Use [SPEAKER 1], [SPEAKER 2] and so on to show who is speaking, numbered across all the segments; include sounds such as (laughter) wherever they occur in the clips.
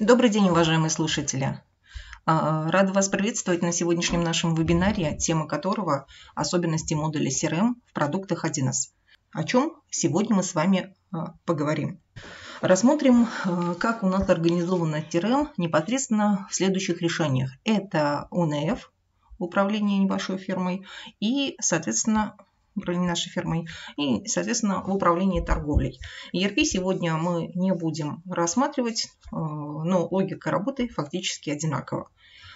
[SPEAKER 1] Добрый день, уважаемые слушатели! А, рада вас приветствовать на сегодняшнем нашем вебинаре, тема которого – особенности модуля CRM в продуктах 1С. О чем сегодня мы с вами а, поговорим. Рассмотрим, а, как у нас организовано CRM непосредственно в следующих решениях. Это ОНФ, управление небольшой фирмой, и, соответственно, управлении нашей фирмой и, соответственно, в управлении торговлей. ERP сегодня мы не будем рассматривать, э, но логика работы фактически одинакова.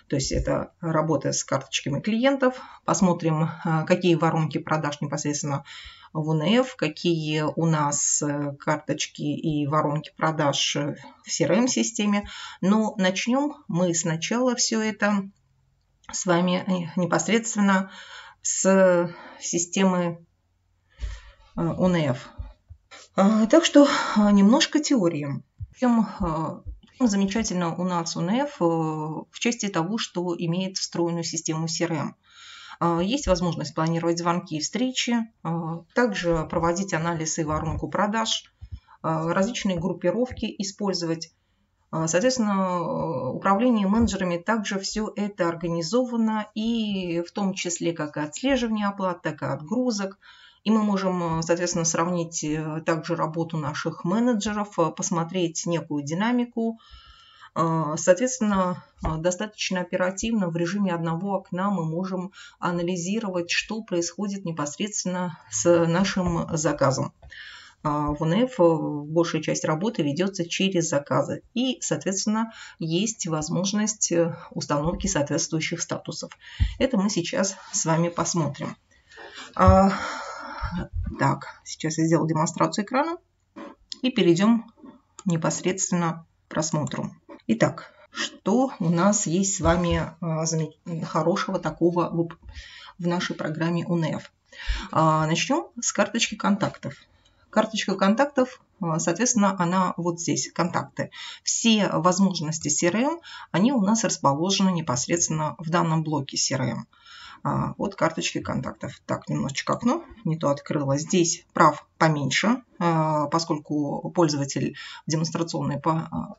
[SPEAKER 1] То есть это работа с карточками клиентов. Посмотрим, э, какие воронки продаж непосредственно в УНФ, какие у нас э, карточки и воронки продаж в CRM-системе. Но начнем мы сначала все это с вами непосредственно с системы э, ОНФ. А, так что а, немножко теории. Чем а, замечательно у нас ОНФ э, в части того, что имеет встроенную систему CRM. Есть возможность планировать звонки и встречи, также проводить анализ и воронку продаж, различные группировки использовать а, соответственно, управление менеджерами также все это организовано, и в том числе как и отслеживание оплат, так и отгрузок. И мы можем, соответственно, сравнить э, также работу наших менеджеров, э, посмотреть некую динамику. А, соответственно, э, достаточно оперативно в режиме одного окна мы можем анализировать, что происходит непосредственно с нашим заказом. А, в УНФ э, большая часть работы ведется через заказы. И, соответственно, есть возможность э, установки соответствующих статусов. Это мы сейчас с вами посмотрим. А, так, сейчас я сделаю демонстрацию экрана и перейдем непосредственно к просмотру. Итак, что у нас есть с вами а, хорошего такого в нашей программе УНФ? Начнем с карточки контактов. Карточка контактов, а, соответственно, она вот здесь, контакты. Все возможности CRM, они у нас расположены непосредственно в данном блоке CRM. А, вот карточки контактов. Так, немножечко окно не то открыла. Здесь прав поменьше, а, поскольку пользователь в демонстрационной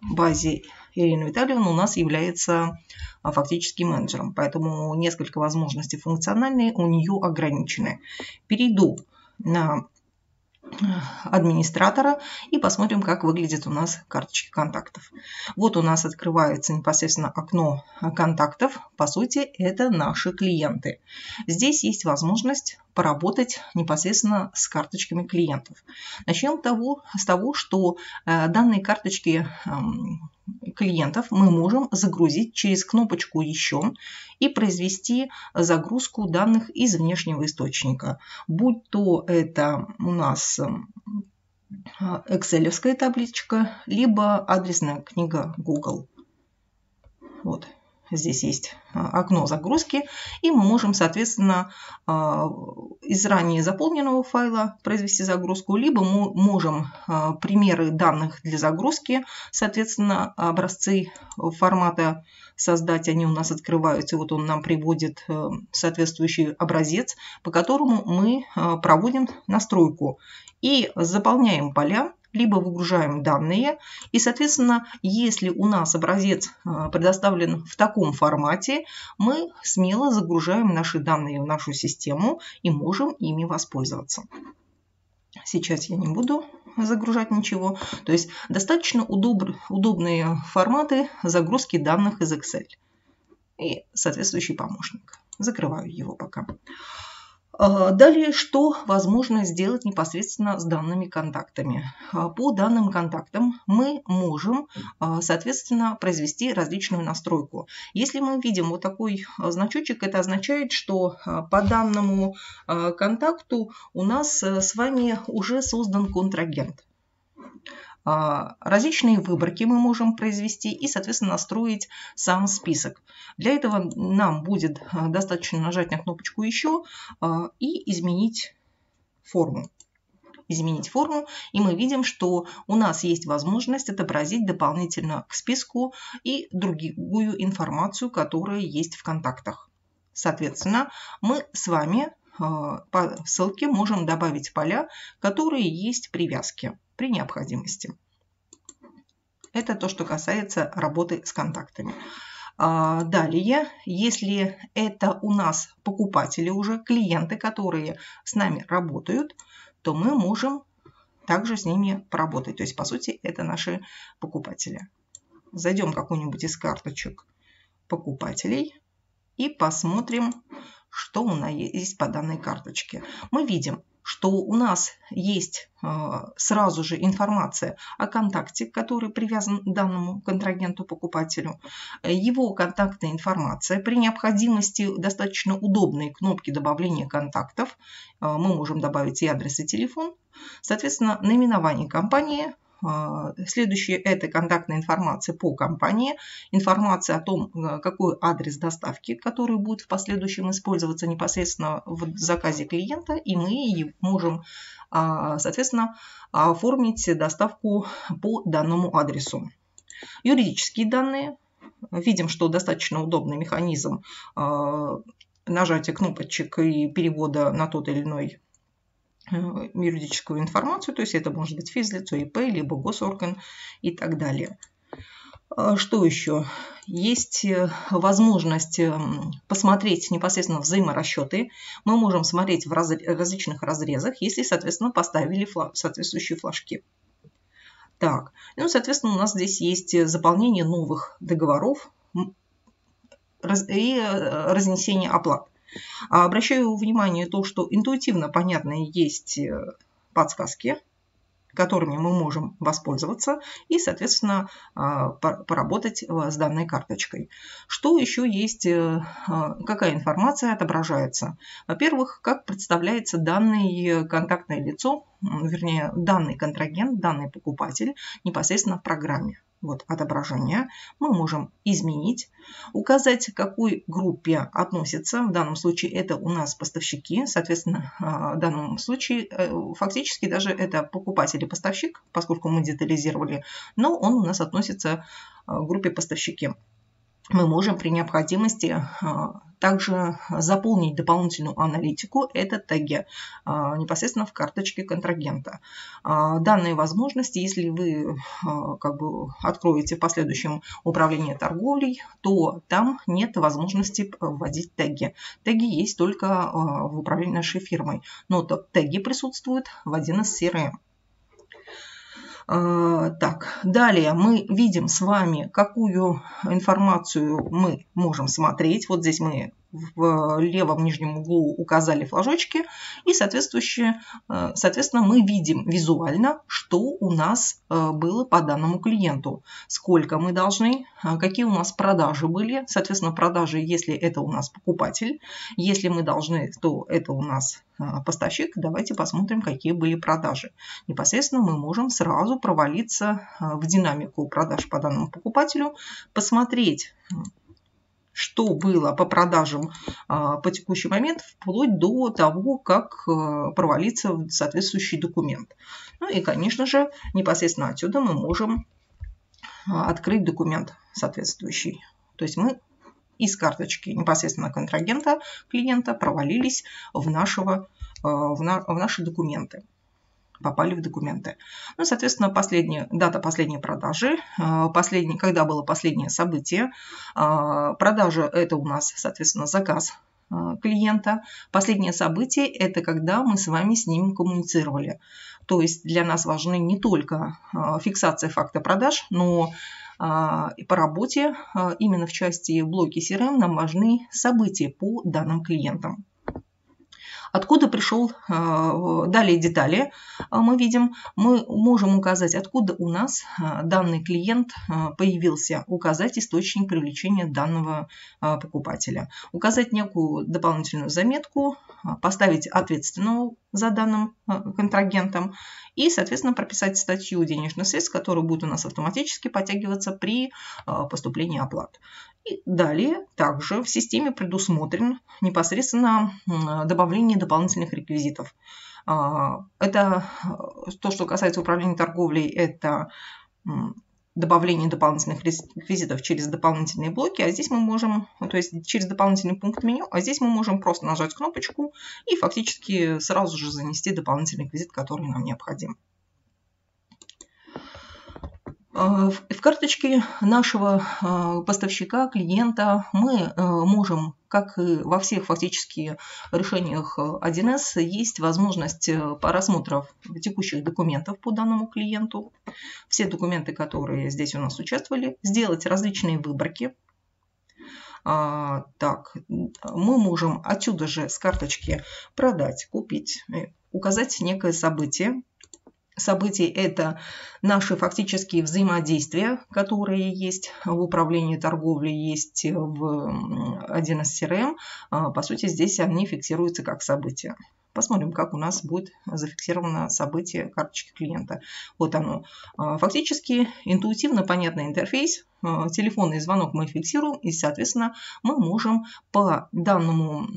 [SPEAKER 1] базе Ирина Витальевна у нас является фактически менеджером. Поэтому несколько возможностей функциональные у нее ограничены. Перейду на администратора и посмотрим, как выглядит у нас карточки контактов. Вот у нас открывается непосредственно окно контактов. По сути, это наши клиенты. Здесь есть возможность поработать непосредственно с карточками клиентов. Начнем того, с того, что э, данные карточки эм, клиентов мы можем загрузить через кнопочку «Еще» и произвести загрузку данных из внешнего источника. Будь то это у нас Excel табличка, либо адресная книга Google. Вот. Здесь есть а, окно загрузки, и мы можем, соответственно, а, из ранее заполненного файла произвести загрузку, либо мы можем а, примеры данных для загрузки, соответственно, образцы формата создать, они у нас открываются, вот он нам приводит э, соответствующий образец, по которому мы проводим настройку. И заполняем поля либо выгружаем данные. И, соответственно, если у нас образец а, предоставлен в таком формате, мы смело загружаем наши данные в нашу систему и можем ими воспользоваться. Сейчас я не буду загружать ничего. То есть достаточно удоб, удобные форматы загрузки данных из Excel. И соответствующий помощник. Закрываю его пока. А, далее, что возможно сделать непосредственно с данными контактами? А, по данным контактам мы можем, а, соответственно, произвести различную настройку. Если мы видим вот такой значочек, это означает, что по данному контакту у нас с вами уже создан контрагент. А, различные выборки мы можем произвести и, соответственно, настроить сам список. Для этого нам будет а, достаточно нажать на кнопочку «Еще» а, и изменить форму изменить форму, и мы видим, что у нас есть возможность отобразить дополнительно к списку и другую информацию, которая есть в контактах. Соответственно, мы с вами по ссылке можем добавить поля, которые есть в привязке при необходимости. Это то, что касается работы с контактами. А, далее, если это у нас покупатели уже, клиенты, которые с нами работают, то мы можем также с ними поработать. То есть, по сути, это наши покупатели. Зайдем какую-нибудь из карточек покупателей и посмотрим, что у нас есть по данной карточке. Мы видим, что у нас есть а, сразу же информация о контакте, который привязан к данному контрагенту-покупателю, его контактная информация. При необходимости достаточно удобные кнопки добавления контактов. А, мы можем добавить и адрес, и телефон. Соответственно, наименование компании, следующее – это контактная информация по компании, информация о том, э, какой адрес доставки, который будет в последующем использоваться непосредственно в заказе клиента, и мы можем, а, соответственно, оформить доставку по данному адресу. Юридические данные. Видим, что достаточно удобный механизм а, нажатия кнопочек и перевода на тот или иной юридическую информацию, то есть это может быть физлицо, ИП, либо госорган и так далее. А что еще? Есть э, возможность эм, посмотреть непосредственно взаиморасчеты. Мы можем смотреть в различных разрезах, если, соответственно, поставили соответствующие флажки. Так, ну, соответственно, у нас здесь есть заполнение новых договоров и э, разнесение оплат. А обращаю внимание то, что интуитивно понятные есть э, подсказки, которыми мы можем воспользоваться и, соответственно, а, поработать э, с данной карточкой. Что еще есть, э, какая информация отображается? Во-первых, как представляется данное контактное лицо, вернее, данный контрагент, данный покупатель непосредственно в программе вот отображение, мы можем изменить, указать, к какой группе относится. В данном случае это у нас поставщики, соответственно, а, в данном случае э, фактически даже это покупатель и поставщик, поскольку мы детализировали, но он у нас относится а, к группе поставщики мы можем при необходимости а, также заполнить дополнительную аналитику, это теги, а, непосредственно в карточке контрагента. А, данные возможности, если вы как бы откроете в последующем управление торговлей, то там нет возможности вводить теги. Теги есть только в управлении нашей фирмой, но теги присутствуют в 1С CRM. А, так, далее мы видим с вами, какую информацию мы можем смотреть. Вот здесь мы в левом нижнем углу указали флажочки, и соответствующие, э, соответственно, мы видим визуально, что у нас э, было по данному клиенту, сколько мы должны, э, какие у нас продажи были, соответственно, продажи, если это у нас покупатель, если мы должны, то это у нас поставщик, давайте посмотрим, какие были продажи. Непосредственно мы можем сразу провалиться в динамику продаж по данному покупателю, посмотреть, что было по продажам а, по текущий момент, вплоть до того, как а, провалиться в соответствующий документ. Ну и, конечно же, непосредственно отсюда мы можем а, открыть документ соответствующий. То есть мы из карточки непосредственно контрагента клиента провалились в, нашего, в, на, в наши документы попали в документы. Ну, соответственно, последняя, дата последней продажи, а, последний, когда было последнее событие. А, продажа – это у нас, соответственно, заказ а, клиента. Последнее событие – это когда мы с вами с ним коммуницировали. То есть для нас важны не только фиксация факта продаж, но и по работе, именно в части блоки CRM, нам важны события по данным клиентам. Откуда пришел, а, далее детали а, мы видим, мы можем указать, откуда у нас а, данный клиент появился, указать источник привлечения данного покупателя, указать некую дополнительную заметку, поставить ответственного за данным контрагентом и, соответственно, прописать статью денежных средств, которая будет у нас автоматически подтягиваться при поступлении оплат. И далее также в системе предусмотрен непосредственно добавление дополнительных реквизитов. А, это то, что касается управления торговлей, это добавление дополнительных реквизитов через дополнительные блоки, а здесь мы можем, то есть через дополнительный пункт меню, а здесь мы можем просто нажать кнопочку и фактически сразу же занести дополнительный реквизит, который нам необходим. А, в карточке нашего а, поставщика, клиента мы а, можем, как и во всех фактически решениях 1С, есть возможность просмотров текущих документов по данному клиенту. Все документы, которые здесь у нас участвовали, сделать различные выборки. Так, мы можем отсюда же с карточки продать, купить, э, указать некое событие, событий – это наши фактические взаимодействия, которые есть в управлении торговлей, есть в 1С CRM. А, по сути, здесь они фиксируются как события. Посмотрим, как у нас будет зафиксировано событие карточки клиента. Вот оно. А, фактически интуитивно понятный интерфейс. А, телефонный звонок мы фиксируем, и, соответственно, мы можем по данному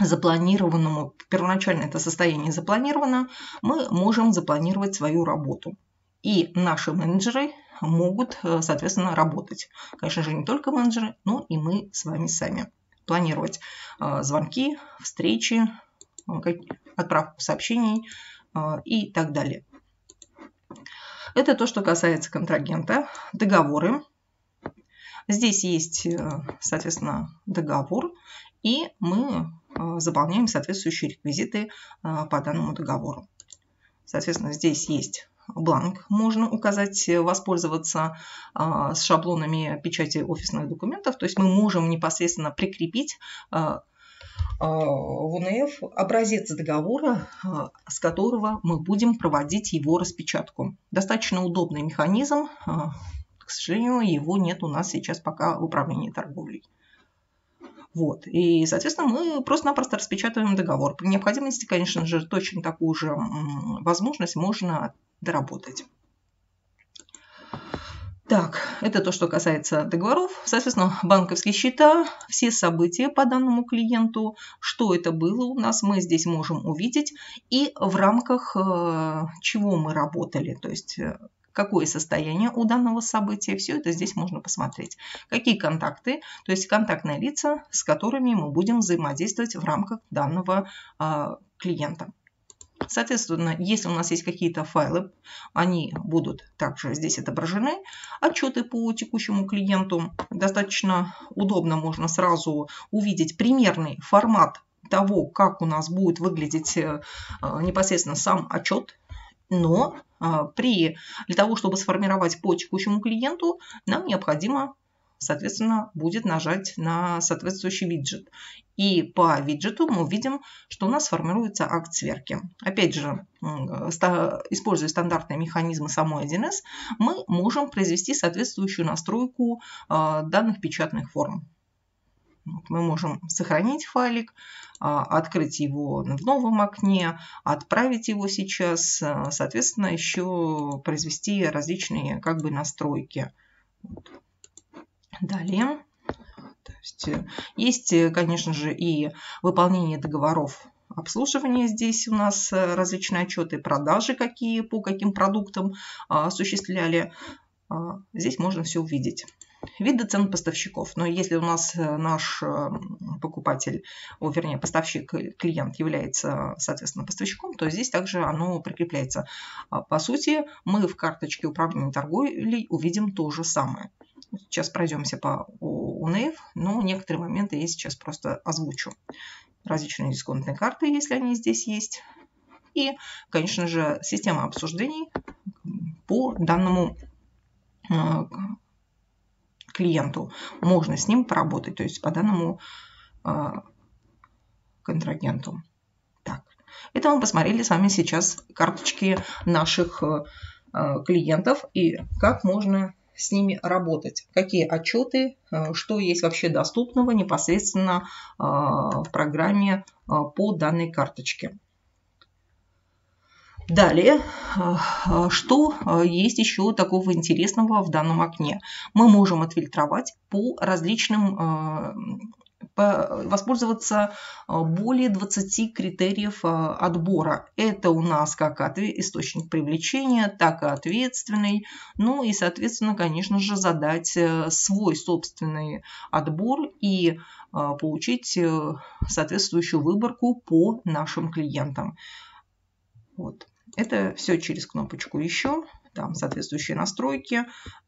[SPEAKER 1] запланированному, первоначально это состояние запланировано, мы можем запланировать свою работу. И наши менеджеры могут, э, соответственно, работать. Конечно же, не только менеджеры, но и мы с вами сами. Планировать э, звонки, встречи, э, отправку сообщений и так далее. Это то, что касается контрагента. Договоры. Здесь есть, соответственно, договор, и мы Э, заполняем соответствующие реквизиты э, по данному договору. Соответственно, здесь есть бланк, можно указать, э, воспользоваться с шаблонами печати офисных документов. То есть мы можем непосредственно прикрепить в УНФ образец договора, с которого мы будем проводить его распечатку. Достаточно удобный механизм. К сожалению, его нет у нас сейчас пока в управлении торговлей. Вот. И, соответственно, мы просто-напросто распечатываем договор. При необходимости, конечно же, точно такую же возможность можно доработать. Так, это то, что касается договоров. Соответственно, банковские счета, все события по данному клиенту, что это было у нас, мы здесь можем увидеть. И в рамках э, чего мы работали, то есть э, какое состояние у данного события, все это здесь можно посмотреть. Какие контакты, то есть контактные лица, с которыми мы будем взаимодействовать в рамках данного э, клиента. Соответственно, если у нас есть какие-то файлы, они будут также здесь отображены. Отчеты по текущему клиенту. Достаточно удобно, можно сразу увидеть примерный формат того, как у нас будет выглядеть э, непосредственно сам отчет но а, при, для того, чтобы сформировать по текущему клиенту, нам необходимо, соответственно, будет нажать на соответствующий виджет. И по виджету мы увидим, что у нас формируется акт сверки. Опять же, используя стандартные механизмы самой 1С, мы можем произвести соответствующую настройку а, данных печатных форм. Мы можем сохранить файлик, а, открыть его в новом окне, отправить его сейчас, а, соответственно, еще произвести различные как бы настройки. Далее. То есть, э, есть, э, конечно же, и выполнение договоров обслуживания. Здесь у нас э, различные отчеты, продажи какие, по каким продуктам а, осуществляли. Здесь можно все увидеть виды цен поставщиков. Но если у нас э, наш э, покупатель, о, вернее, поставщик, э, клиент является, соответственно, поставщиком, то здесь также оно прикрепляется. А, по сути, мы в карточке управления торговлей увидим то же самое. Сейчас пройдемся по УНФ, но некоторые моменты я сейчас просто озвучу. Различные дисконтные карты, если они здесь есть. И, конечно же, система обсуждений по данному клиенту, можно с ним поработать, то есть по данному э, контрагенту. Так, это мы посмотрели с вами сейчас карточки наших э, клиентов и как можно с ними работать, какие отчеты, э, что есть вообще доступного непосредственно э, в программе э, по данной карточке. Далее, э, что э, есть еще такого интересного в данном окне? Мы можем отфильтровать по различным э, воспользоваться более 20 критериев отбора. Это у нас как источник привлечения, так и ответственный. Ну и, соответственно, конечно же, задать свой собственный отбор и получить соответствующую выборку по нашим клиентам. Вот. Это все через кнопочку «Еще». там соответствующие настройки.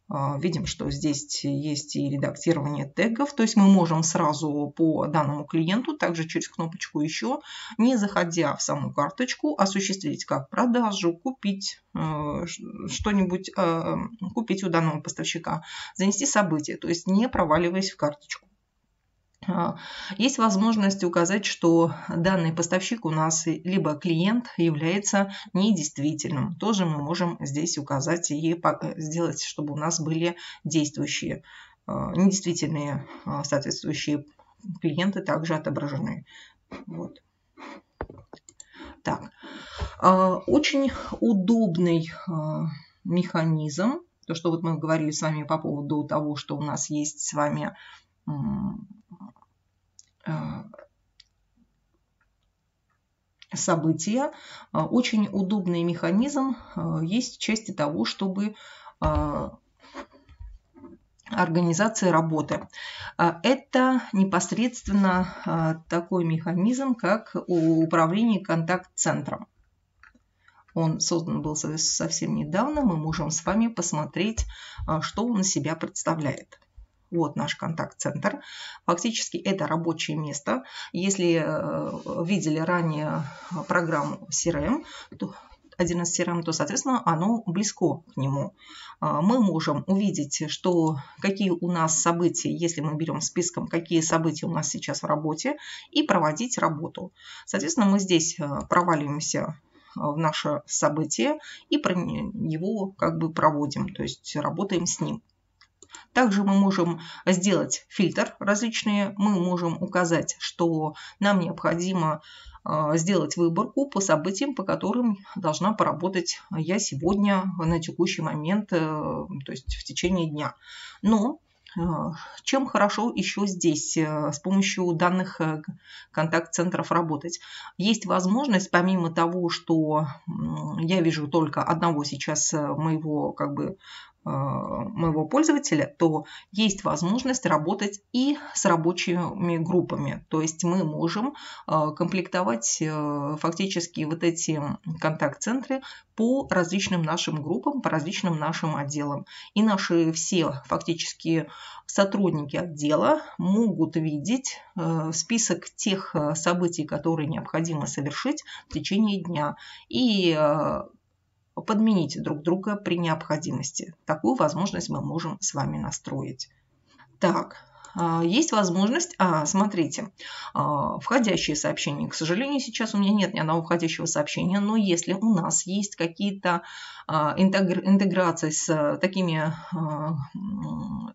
[SPEAKER 1] А, видим, что здесь есть и редактирование тегов, то есть мы можем сразу по данному клиенту, также через кнопочку «Еще», не заходя в саму карточку, осуществить как продажу, купить э, что-нибудь, э, купить у данного поставщика, занести события, то есть не проваливаясь в карточку. А, есть возможность указать, что данный поставщик у нас либо клиент является недействительным. Тоже мы можем здесь указать и сделать, чтобы у нас были действующие, а, недействительные а, соответствующие клиенты также отображены. Вот. Так, очень удобный механизм, то, что вот мы говорили с вами по поводу того, что у нас есть с вами Э, события. Э, очень удобный механизм э, есть в части того, чтобы организации работы. Это непосредственно такой механизм, как управление контакт-центром. Он создан был совсем недавно. Мы можем с вами посмотреть, что он из себя представляет. Вот наш контакт-центр. Фактически это рабочее место. Если э, видели ранее программу CRM, то один из CRM, то, соответственно, оно близко к нему. А, мы можем увидеть, что какие у нас события, если мы берем списком, какие события у нас сейчас в работе, и проводить работу. Соответственно, мы здесь э, проваливаемся в наше событие и его как бы проводим, то есть работаем с ним. Также мы можем сделать фильтр различные. Мы можем указать, что нам необходимо а, сделать выборку по событиям, по которым должна поработать я сегодня на текущий момент, э, то есть в течение дня. Но э, чем хорошо еще здесь э, с помощью данных контакт-центров работать? Есть возможность, помимо того, что я вижу только одного сейчас моего как бы Э, моего пользователя, то есть возможность работать и с рабочими группами. То есть мы можем э, комплектовать э, фактически вот эти контакт-центры по различным нашим группам, по различным нашим отделам. И наши все фактически сотрудники отдела могут видеть список тех событий, которые необходимо совершить в течение дня. И подменить друг друга при необходимости. Такую возможность мы можем с вами настроить. Так, есть возможность, а, смотрите, а, входящие сообщения. К сожалению, сейчас у меня нет ни одного входящего сообщения, но если у нас есть какие-то а, интеграции с такими,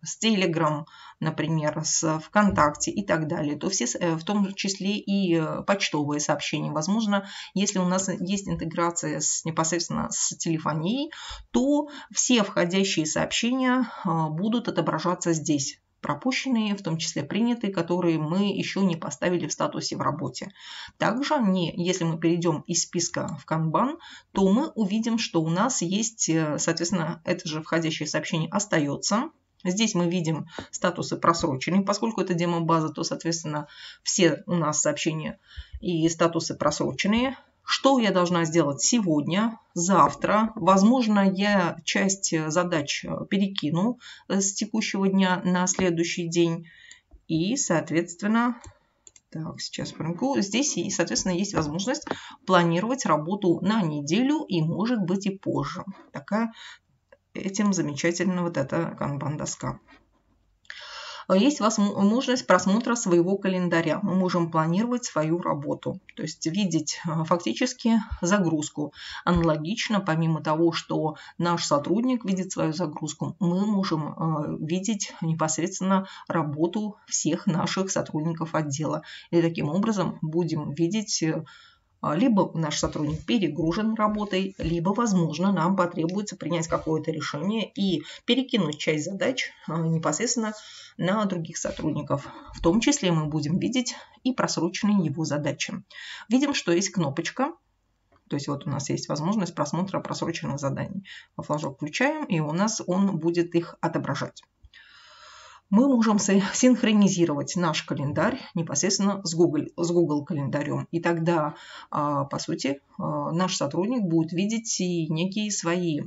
[SPEAKER 1] с Telegram, например, с ВКонтакте и так далее, то все, э, в том числе и э, почтовые сообщения. Возможно, если у нас есть интеграция с, непосредственно с телефонией, то все входящие сообщения будут отображаться здесь пропущенные, в том числе принятые, которые мы еще не поставили в статусе в работе. Также, не, если мы перейдем из списка в Kanban, то мы увидим, что у нас есть, э, соответственно, это же входящее сообщение остается. Здесь мы видим статусы просроченные. Поскольку это демо-база, то, соответственно, все у нас сообщения и статусы просроченные. Что я должна сделать сегодня, завтра? Возможно, я часть задач перекину с текущего дня на следующий день. И, соответственно, так, сейчас промку. Здесь, соответственно, есть возможность планировать работу на неделю и, может быть, и позже. Такая этим замечательна вот эта канбан-доска. А есть возможность просмотра своего календаря. Мы можем планировать свою работу, то есть видеть а, фактически загрузку. Аналогично, помимо того, что наш сотрудник видит свою загрузку, мы можем а, видеть непосредственно работу всех наших сотрудников отдела. И таким образом будем видеть либо наш сотрудник перегружен работой, либо, возможно, нам потребуется принять какое-то решение и перекинуть часть задач а, непосредственно на других сотрудников. В том числе мы будем видеть и просроченные его задачи. Видим, что есть кнопочка, то есть вот у нас есть возможность просмотра просроченных заданий. Флажок включаем, и у нас он будет их отображать. Мы можем синхронизировать наш календарь непосредственно с Google, с Google календарем. И тогда, а, по сути, а, наш сотрудник будет видеть и некие свои,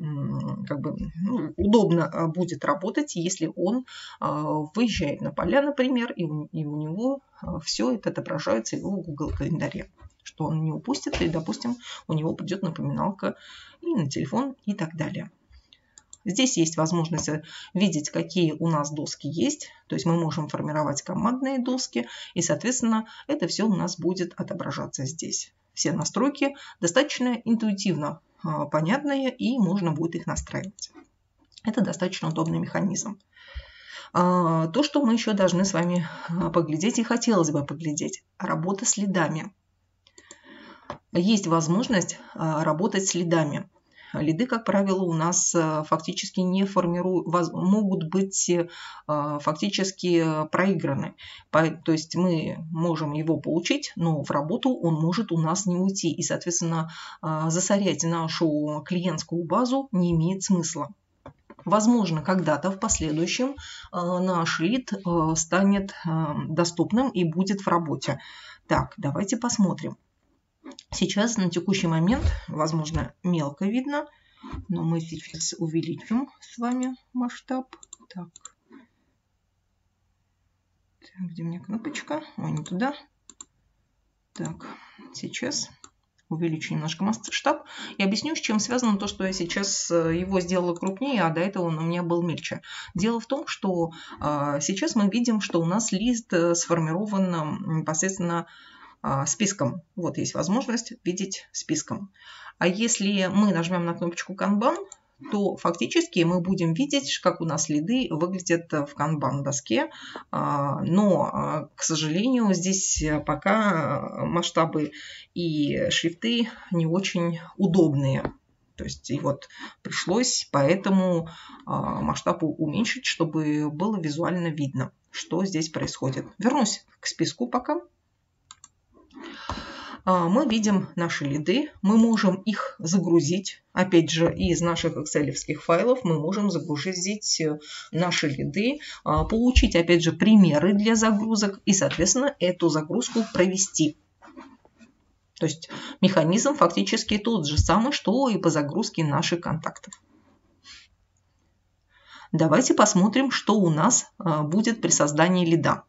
[SPEAKER 1] как бы, ну, удобно а, будет работать, если он выезжает на поля, например, и у, и у него все это отображается в его Google календаре что он не упустит, и, допустим, у него придет напоминалка и на телефон и так далее. Здесь есть возможность э, видеть, какие у нас доски есть. То есть мы можем формировать командные доски. И, соответственно, это все у нас будет отображаться здесь. Все настройки достаточно интуитивно а, понятные и можно будет их настраивать. Это достаточно удобный механизм. А, то, что мы еще должны с вами а, поглядеть и хотелось бы поглядеть. Работа с лидами. Есть возможность работать с лидами. Лиды, как правило, у нас э, фактически не формируют, могут быть э, фактически проиграны. То есть мы можем его получить, но в работу он может у нас не уйти. И, соответственно, э, засорять нашу клиентскую базу не имеет смысла. Возможно, когда-то в последующем наш лид станет доступным и будет в работе. Так, давайте посмотрим. Сейчас на текущий момент, возможно, мелко видно, но мы сейчас увеличим с вами масштаб. Так. так где у меня кнопочка? Ой, не туда. Так, сейчас увеличу немножко масштаб и объясню, с чем связано то, что я сейчас э, его сделала крупнее, а до этого он у меня был мельче. Дело в том, что э, сейчас мы видим, что у нас лист э, сформирован непосредственно списком. Вот есть возможность видеть списком. А если мы нажмем на кнопочку Kanban, то фактически мы будем видеть, как у нас следы выглядят в Kanban доске. А, но, а, к сожалению, здесь пока масштабы и шрифты не очень удобные. То есть и вот пришлось поэтому масштаб уменьшить, чтобы было визуально видно, что здесь происходит. Вернусь к списку пока. А, мы видим наши лиды, мы можем их загрузить. Опять же, из наших excel файлов мы можем загрузить э, наши лиды, а, получить, опять же, примеры для загрузок и, соответственно, эту загрузку провести. То есть механизм фактически тот же самый, что и по загрузке наших контактов. Давайте посмотрим, что у нас а, будет при создании лида.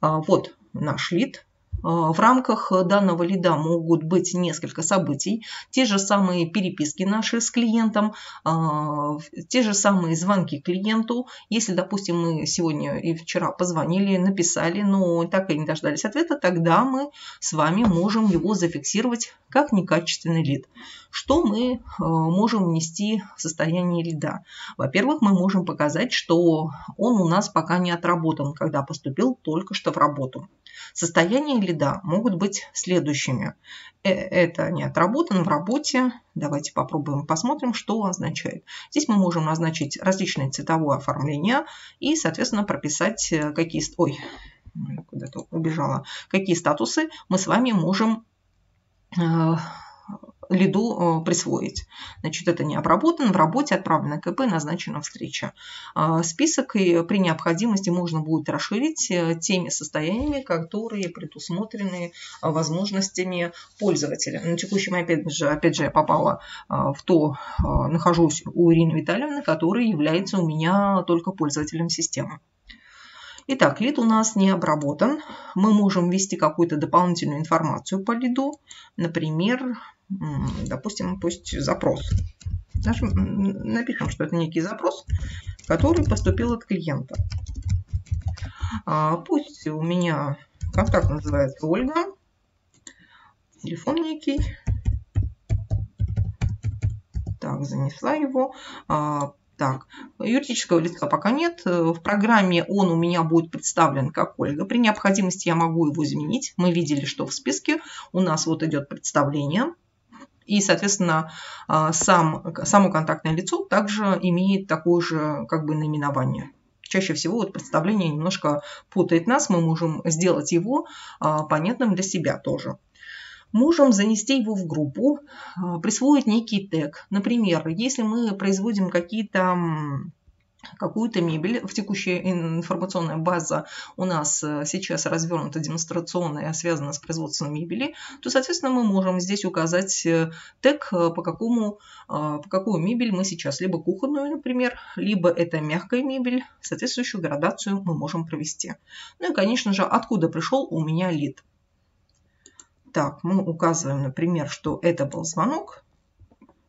[SPEAKER 1] Вот наш лид. А, в рамках данного лида могут быть несколько событий, те же самые переписки наши с клиентом, а, те же самые звонки клиенту. Если, допустим, мы сегодня и вчера позвонили, написали, но так и не дождались ответа, тогда мы с вами можем его зафиксировать как некачественный лид. Что мы а, можем внести в состояние лида? Во-первых, мы можем показать, что он у нас пока не отработан, когда поступил только что в работу. Состояние лида могут быть следующими. Э, это не отработан в работе. Давайте попробуем посмотрим, что означает. Здесь мы можем назначить различные цветовое оформление и, соответственно, прописать, э, какие... Ой, куда-то убежала. Какие статусы мы с вами можем э, лиду э, присвоить. Значит, это не обработано, в работе отправлено КП, назначена встреча. А, список и при необходимости можно будет расширить э, теми состояниями, которые предусмотрены э, возможностями пользователя. На текущем, опять же, опять же, я попала в то, нахожусь у Ирины Витальевны, которая является у меня только пользователем системы. Итак, лид у нас не обработан. Мы можем ввести какую-то дополнительную информацию по лиду. Например, допустим, пусть запрос. напишем, что это некий запрос, который поступил от клиента. А, пусть у меня контакт называется Ольга, телефон некий. Так, занесла его. А, так, юридического лица пока нет. В программе он у меня будет представлен как Ольга. При необходимости я могу его изменить. Мы видели, что в списке у нас вот идет представление. И, соответственно, а, сам, само контактное лицо также имеет такое же как бы наименование. Чаще всего вот представление немножко путает нас, мы можем сделать его а, понятным для себя тоже. Можем занести его в группу, а, присвоить некий тег. Например, если мы производим какие-то какую-то мебель. В текущая информационная база у нас э, сейчас развернута демонстрационная, связана с производством мебели, то, соответственно, мы можем здесь указать э, тег, э, по, какому, по какую мебель мы сейчас, либо кухонную, например, либо это мягкая мебель, соответствующую градацию мы можем провести. Ну и, конечно же, откуда пришел у меня лид. Так, мы указываем, например, что это был звонок.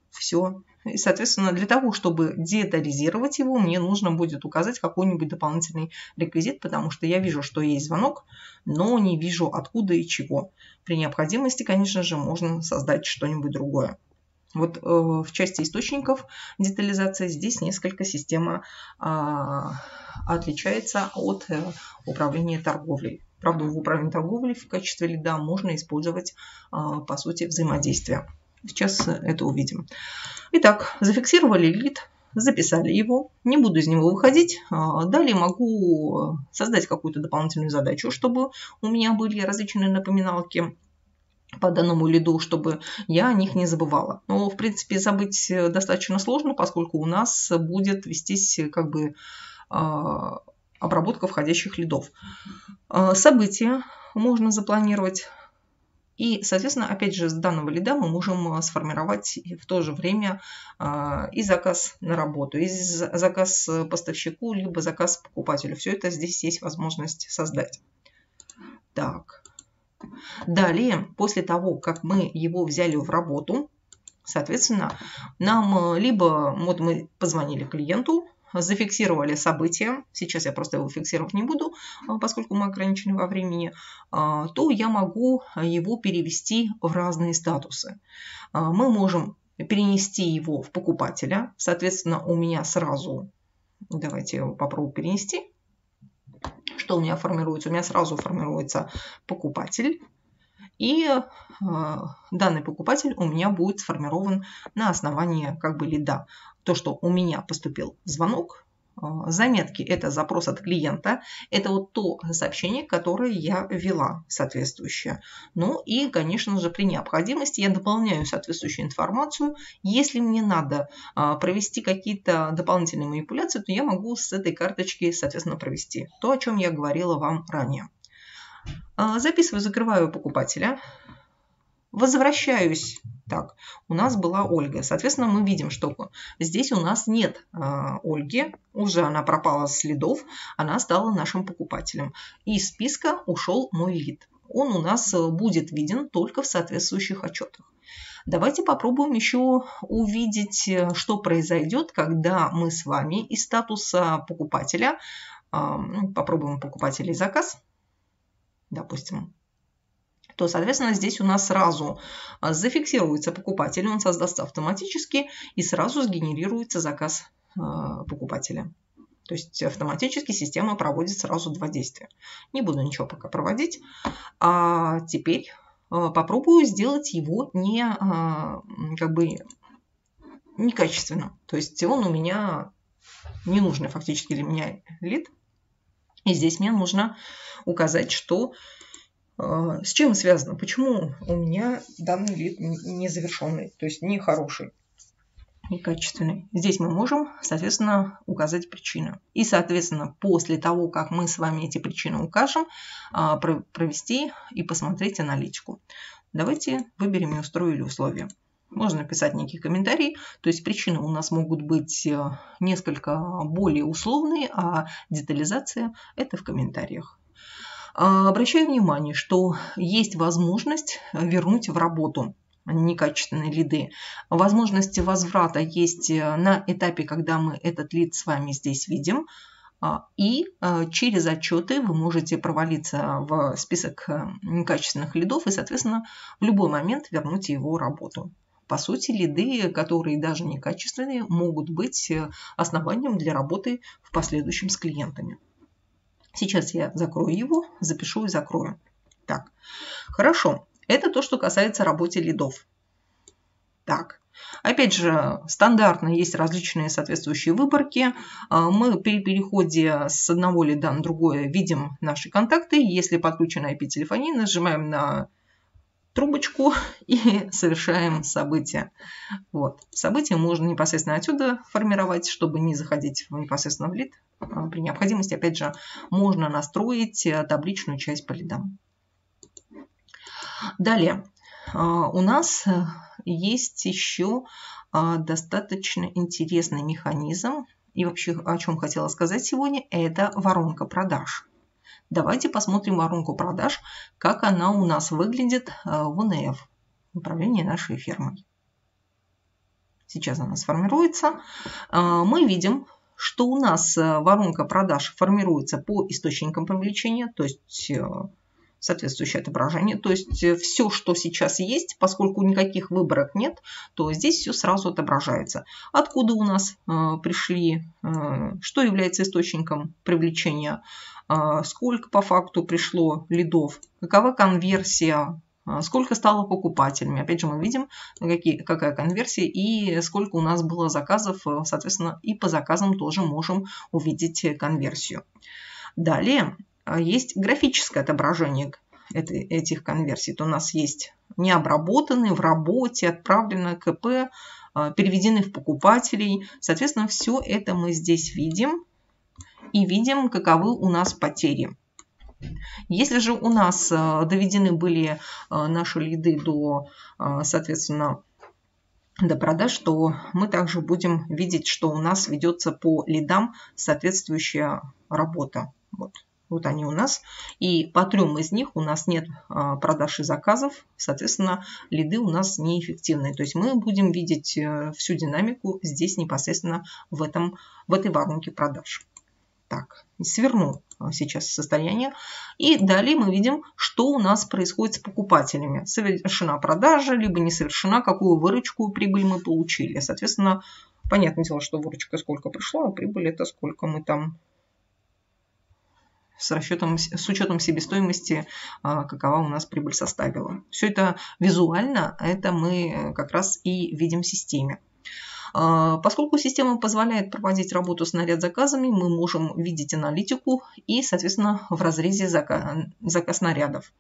[SPEAKER 1] Все, и, соответственно, для того, чтобы детализировать его, мне нужно будет указать какой-нибудь дополнительный реквизит, потому что я вижу, что есть звонок, но не вижу откуда и чего. При необходимости, конечно же, можно создать что-нибудь другое. Вот э, в части источников детализации здесь несколько система э, отличается от э, управления торговлей. Правда, в управлении торговлей в качестве лида можно использовать, э, по сути, взаимодействие. Сейчас это увидим. Итак, зафиксировали лид, записали его. Не буду из него выходить. А, далее могу создать какую-то дополнительную задачу, чтобы у меня были различные напоминалки по данному лиду, чтобы я о них не забывала. Но, в принципе, забыть достаточно сложно, поскольку у нас будет вестись как бы а, обработка входящих лидов. А, события можно запланировать и, соответственно, опять же, с данного лида мы можем э, сформировать в то же время а, и заказ на работу, и заказ поставщику, либо заказ покупателю. Все это здесь есть возможность создать. Так. Далее, после того, как мы его взяли в работу, соответственно, нам э, либо вот мы позвонили клиенту, зафиксировали событие, сейчас я просто его фиксировать не буду, а, поскольку мы ограничены во времени, а, то я могу его перевести в разные статусы. А, мы можем перенести его в покупателя, соответственно, у меня сразу, давайте я его попробую перенести, что у меня формируется? У меня сразу формируется покупатель, и э, данный покупатель у меня будет сформирован на основании как бы лида. То, что у меня поступил звонок, э, заметки – это запрос от клиента, это вот то сообщение, которое я ввела соответствующее. Ну и, конечно же, при необходимости я дополняю соответствующую информацию. Если мне надо э, провести какие-то дополнительные манипуляции, то я могу с этой карточки, соответственно, провести то, о чем я говорила вам ранее. А, записываю, закрываю покупателя. Возвращаюсь. Так, у нас была Ольга. Соответственно, мы видим, что здесь у нас нет э, Ольги. Уже она пропала с следов. Она стала нашим покупателем. Из списка ушел мой лид. Он у нас э, будет виден только в соответствующих отчетах. Давайте попробуем еще увидеть, э, что произойдет, когда мы с вами из статуса покупателя, э, попробуем покупателей заказ, допустим, то, соответственно, здесь у нас сразу а, зафиксируется покупатель, он создастся автоматически и сразу сгенерируется заказ а, покупателя. То есть автоматически система проводит сразу два действия. Не буду ничего пока проводить. А теперь а, попробую сделать его не как бы некачественно. То есть он у меня ненужный фактически для меня лид. И здесь мне нужно указать, что с чем связано, почему у меня данный вид незавершенный, то есть не хороший, некачественный. Здесь мы можем, соответственно, указать причину. И, соответственно, после того, как мы с вами эти причины укажем, а, провести и посмотреть аналитику. Давайте выберем и устроили условия. Можно написать некий комментарий. То есть причины у нас могут быть э, несколько более условные, а детализация – это в комментариях. А, обращаю внимание, что есть возможность вернуть в работу некачественные лиды. Возможности возврата есть э, на этапе, когда мы этот лид с вами здесь видим. А, и э, через отчеты вы можете провалиться в список некачественных лидов и, соответственно, в любой момент вернуть его работу. По сути, лиды, которые даже некачественные, могут быть э, основанием для работы в последующем с клиентами. Сейчас я закрою его, запишу и закрою. Так, хорошо. Это то, что касается работы лидов. Так, Опять же, стандартно есть различные соответствующие выборки. А, мы при переходе с одного лида на другое видим наши контакты. Если подключена IP-телефония, нажимаем на трубочку (laughs) и совершаем событие. Вот. Событие можно непосредственно отсюда формировать, чтобы не заходить непосредственно в лид. А, при необходимости, опять же, можно настроить э, табличную часть по лидам. Далее. А, у нас э, есть еще а, достаточно интересный механизм. И вообще, о чем хотела сказать сегодня, это воронка продаж. Давайте посмотрим воронку продаж, как она у нас выглядит э, в УНФ, управлении нашей фермой. Сейчас она сформируется. Э, мы видим, что у нас э, воронка продаж формируется по источникам привлечения, то есть соответствующее отображение. То есть все, что сейчас есть, поскольку никаких выборок нет, то здесь все сразу отображается. Откуда у нас пришли, что является источником привлечения сколько по факту пришло лидов, какова конверсия, сколько стало покупателями. Опять же, мы видим, какие, какая конверсия и сколько у нас было заказов. Соответственно, и по заказам тоже можем увидеть конверсию. Далее есть графическое отображение этих конверсий. То у нас есть необработанные, в работе, отправлены КП, переведены в покупателей. Соответственно, все это мы здесь видим и видим, каковы у нас потери. Если же у нас э, доведены были наши лиды до, соответственно, до продаж, то мы также будем видеть, что у нас ведется по лидам соответствующая работа. Вот, вот они у нас. И по трем из них у нас нет продаж и заказов. Соответственно, лиды у нас неэффективные. То есть мы будем видеть всю динамику здесь непосредственно в, этом, в этой воронке продаж так, сверну а, сейчас состояние. И далее мы видим, что у нас происходит с покупателями. Совершена продажа, либо не совершена, какую выручку и прибыль мы получили. Соответственно, понятное дело, что выручка сколько пришло, а прибыль это сколько мы там с расчетом, с учетом себестоимости, а, какова у нас прибыль составила. Все это визуально, это мы как раз и видим в системе. А, поскольку система позволяет проводить работу с наряд заказами, мы можем видеть аналитику и, соответственно, в разрезе заказ, заказ нарядов.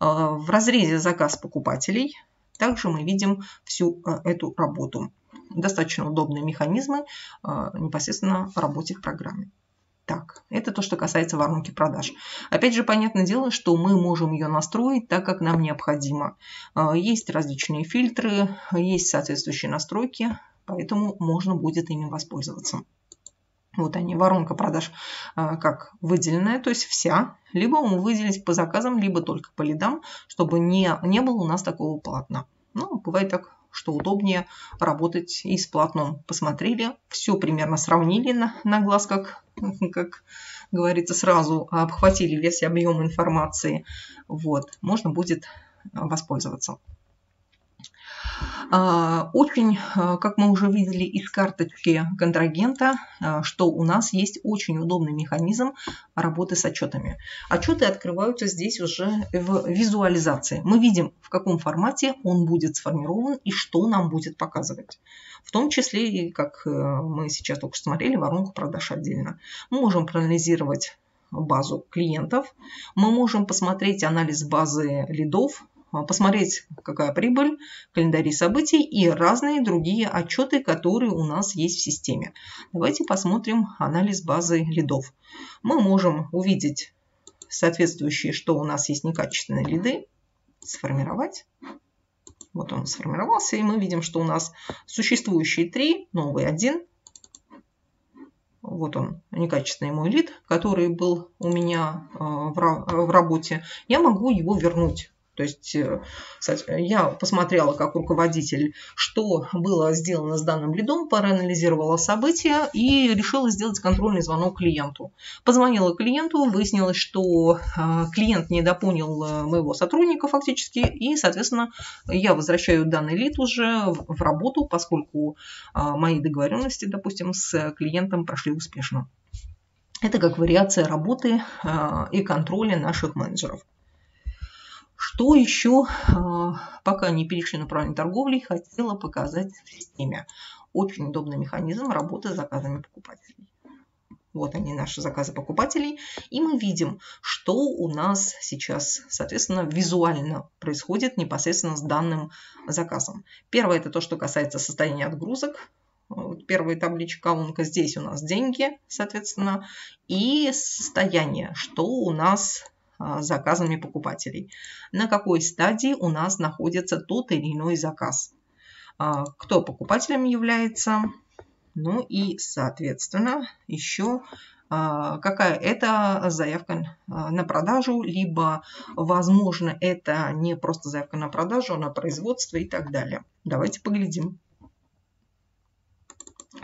[SPEAKER 1] А, в разрезе заказ покупателей также мы видим всю а, эту работу. Достаточно удобные механизмы непосредственно работе в программе. Так, это то, что касается воронки продаж. Опять же, понятное дело, что мы можем ее настроить так, как нам необходимо. Есть различные фильтры, есть соответствующие настройки поэтому можно будет ими воспользоваться. Вот они, воронка продаж а, как выделенная, то есть вся. Либо мы выделить по заказам, либо только по лидам, чтобы не, не было у нас такого полотна. Ну, бывает так, что удобнее работать и с полотном. Посмотрели, все примерно сравнили на, на глаз, как, как говорится, сразу обхватили весь объем информации. Вот, можно будет воспользоваться. А, очень, а, как мы уже видели из карточки контрагента, а, что у нас есть очень удобный механизм работы с отчетами. Отчеты открываются здесь уже в визуализации. Мы видим, в каком формате он будет сформирован и что нам будет показывать. В том числе, как э, мы сейчас только смотрели, воронку продаж отдельно. Мы можем проанализировать базу клиентов. Мы можем посмотреть анализ базы лидов, посмотреть, какая прибыль, календари событий и разные другие отчеты, которые у нас есть в системе. Давайте посмотрим анализ базы лидов. Мы можем увидеть соответствующие, что у нас есть некачественные лиды, сформировать. Вот он сформировался, и мы видим, что у нас существующие три, новый один. Вот он, некачественный мой лид, который был у меня а, в работе. Я могу его вернуть то есть э, я посмотрела как руководитель, что было сделано с данным лидом, проанализировала события и решила сделать контрольный звонок клиенту. Позвонила клиенту, выяснилось, что э, клиент недопонял э, моего сотрудника фактически, и, соответственно, я возвращаю данный лид уже в работу, поскольку мои договоренности, допустим, с клиентом прошли успешно. Это как вариация работы и контроля наших менеджеров. Что еще, а, пока не перешли на правильной торговли, хотела показать в системе. Очень удобный механизм работы с заказами покупателей. Вот они, наши заказы покупателей. И мы видим, что у нас сейчас, соответственно, визуально происходит непосредственно с данным заказом. Первое – это то, что касается состояния отгрузок. Вот первая табличка, колонка, здесь у нас деньги, соответственно, и состояние, что у нас заказами покупателей. На какой стадии у нас находится тот или иной заказ. А, кто покупателем является, ну и, соответственно, еще а, какая это заявка на продажу, либо, возможно, это не просто заявка на продажу, а на производство и так далее. Давайте поглядим.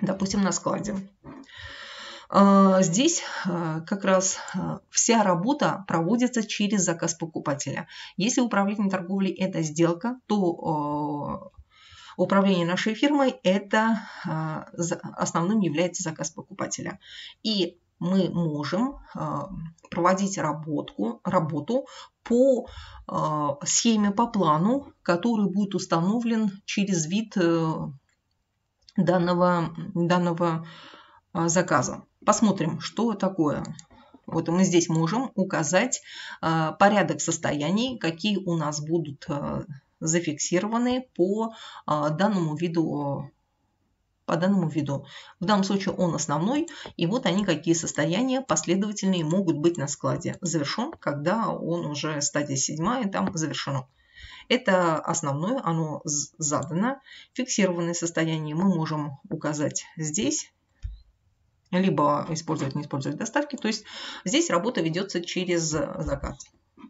[SPEAKER 1] Допустим, на складе. А, здесь как раз вся работа проводится через заказ покупателя. Если управление торговлей – это сделка, то управление нашей фирмой – это а, основным является заказ покупателя. И мы можем а, проводить работку, работу по а, схеме, по плану, который будет установлен через вид э, данного, данного заказа. Посмотрим, что такое. Вот мы здесь можем указать порядок состояний, какие у нас будут зафиксированы по а, данному виду по данному виду. В данном случае он основной, и вот они какие состояния последовательные могут быть на складе. Завершен, когда он уже стадия седьмая, там завершено. Это основное, оно задано. Фиксированное состояние мы можем указать здесь, либо использовать, не использовать доставки. То есть здесь работа ведется через заказ.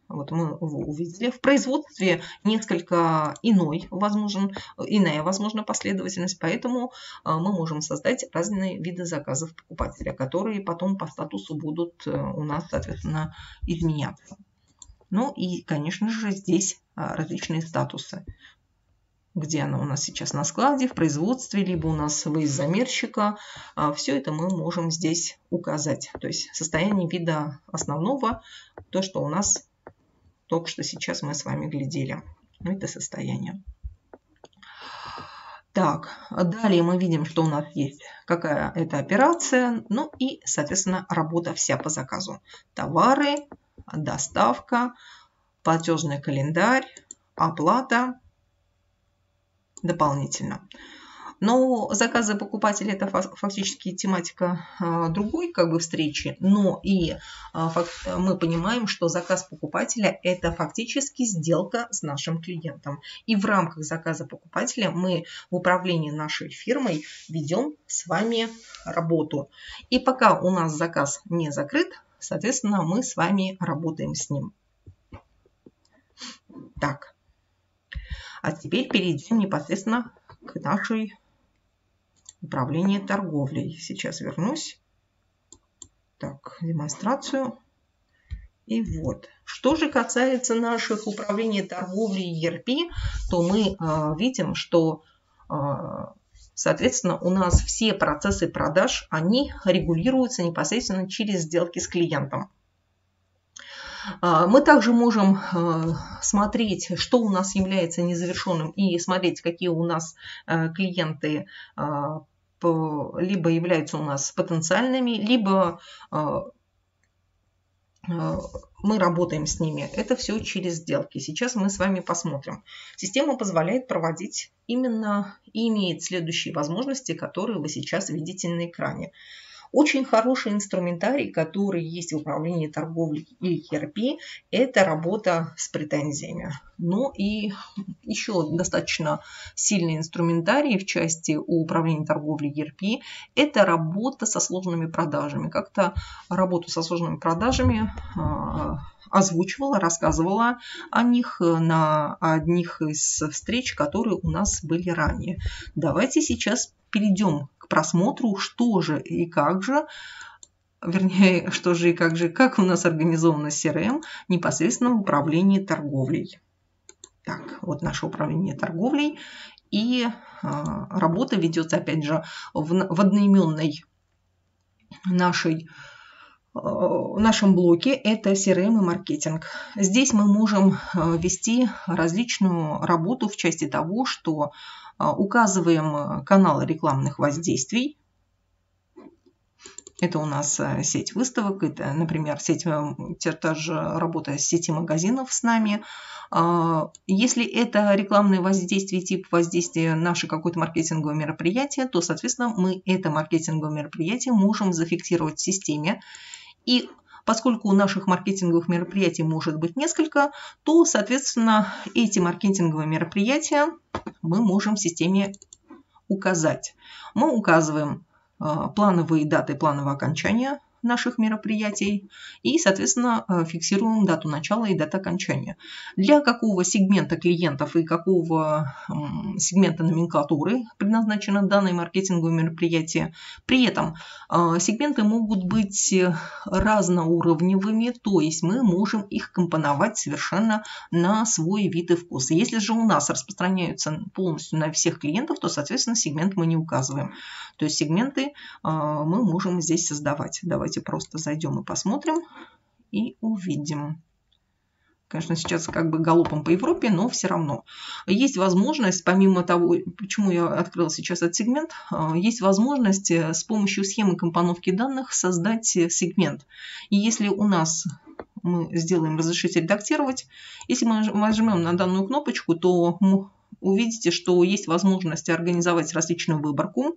[SPEAKER 1] Вот мы его увидели. В производстве несколько иной возможен, иная возможна последовательность, поэтому а, мы можем создать разные виды заказов покупателя, которые потом по статусу будут э, у нас, соответственно, изменяться. Ну и, конечно же, здесь а, различные статусы где она у нас сейчас на складе, в производстве, либо у нас выезд замерщика. А, Все это мы можем здесь указать. То есть состояние вида основного, то, что у нас только что сейчас мы с вами глядели. Это состояние. Так, далее мы видим, что у нас есть какая это операция, ну и, соответственно, работа вся по заказу. Товары, доставка, платежный календарь, оплата дополнительно. Но заказы покупателей это фактически тематика а, другой как бы встречи, но и а, мы понимаем, что заказ покупателя это фактически сделка с нашим клиентом. И в рамках заказа покупателя мы в управлении нашей фирмой ведем с вами работу. И пока у нас заказ не закрыт, соответственно, мы с вами работаем с ним. Так, а теперь перейдем непосредственно к нашей Управление торговлей. Сейчас вернусь. Так, демонстрацию. И вот. Что же касается наших управлений торговлей ERP, то мы э, видим, что, э, соответственно, у нас все процессы продаж, они регулируются непосредственно через сделки с клиентом. Мы также можем смотреть, что у нас является незавершенным и смотреть, какие у нас клиенты либо являются у нас потенциальными, либо а, а, мы работаем с ними. Это все через сделки. Сейчас мы с вами посмотрим. Система позволяет проводить именно и имеет следующие возможности, которые вы сейчас видите на экране. Очень хороший инструментарий, который есть в управлении торговлей и ERP, это работа с претензиями. Ну и еще достаточно сильный инструментарий в части управления торговлей ERP – это работа со сложными продажами. Как-то работу со сложными продажами а, озвучивала, рассказывала о них на одних из встреч, которые у нас были ранее. Давайте сейчас перейдем просмотру, что же и как же, вернее, (laughs) что же и как же, как у нас организовано CRM непосредственно в управлении торговлей. Так, вот наше управление торговлей. И э, работа ведется, опять же, в, в одноименной нашей в нашем блоке это CRM и маркетинг. Здесь мы можем вести различную работу в части того, что а, указываем э, каналы рекламных воздействий. Это у нас э, сеть выставок, это, например, сеть, э, та же работа сети магазинов с нами. А, если это рекламное воздействие, тип воздействия наше какое-то маркетинговое мероприятие, то, соответственно, мы это маркетинговое мероприятие можем зафиксировать в системе. И поскольку у наших маркетинговых мероприятий может быть несколько, то, соответственно, эти маркетинговые мероприятия мы можем в системе указать. Мы указываем а, плановые даты планового окончания наших мероприятий и, соответственно, э, фиксируем дату начала и дату окончания. Для какого сегмента клиентов и какого сегмента номенклатуры предназначено данное маркетинговое мероприятие. При этом э, сегменты могут быть разноуровневыми, то есть мы можем их компоновать совершенно на свой вид и вкус. Если же у нас распространяются полностью на всех клиентов, то, соответственно, сегмент мы не указываем. То есть сегменты э, мы можем здесь создавать. Давайте Давайте просто зайдем и посмотрим и увидим. Конечно, сейчас как бы галопом по Европе, но все равно. Есть возможность, помимо того, почему я открыла сейчас этот сегмент, а, есть возможность э, с помощью схемы компоновки данных создать э, сегмент. И если у нас мы сделаем разрешить редактировать, если мы нажмем на данную кнопочку, то увидите, что есть возможность организовать различную выборку,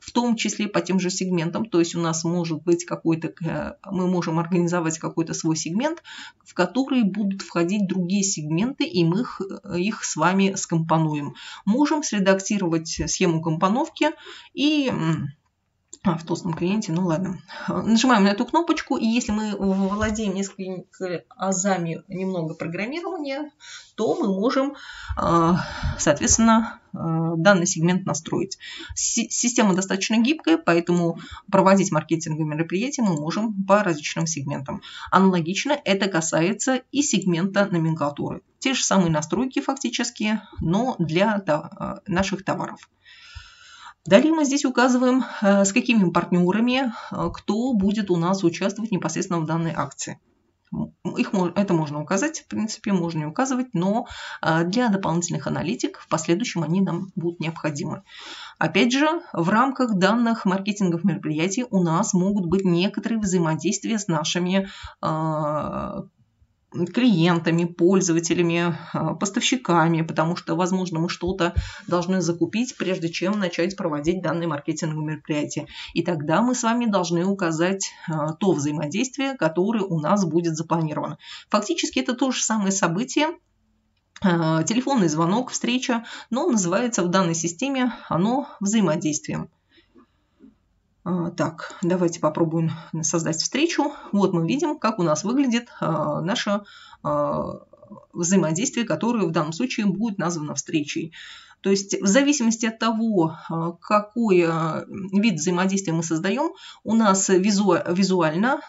[SPEAKER 1] в том числе по тем же сегментам. То есть у нас может быть какой-то, э, мы можем организовать какой-то свой сегмент, в который будут входить другие сегменты, и мы их, их с вами скомпонуем. Можем средактировать схему компоновки и а, в толстом клиенте, ну ладно. (laughs) Нажимаем на эту кнопочку, и если мы владеем несколькими азами немного программирования, то мы можем, а, соответственно, а, данный сегмент настроить. Система достаточно гибкая, поэтому проводить маркетинговые мероприятия мы можем по различным сегментам. Аналогично это касается и сегмента номенклатуры. Те же самые настройки фактически, но для наших товаров. Далее мы здесь указываем, э, с какими партнерами, э, кто будет у нас участвовать непосредственно в данной акции. Их, это можно указать, в принципе, можно не указывать, но э, для дополнительных аналитик в последующем они нам будут необходимы. Опять же, в рамках данных маркетинговых мероприятий у нас могут быть некоторые взаимодействия с нашими клиентами, пользователями, а, поставщиками, потому что, возможно, мы что-то должны закупить, прежде чем начать проводить данные маркетинговые мероприятия. И тогда мы с вами должны указать а, то взаимодействие, которое у нас будет запланировано. Фактически это то же самое событие, а, телефонный звонок, встреча, но называется в данной системе оно взаимодействием. А, так, давайте попробуем создать встречу. Вот мы видим, как у нас выглядит а, наше а, взаимодействие, которое в данном случае будет названо встречей. То есть в зависимости от того, какой вид взаимодействия мы создаем, у нас визуально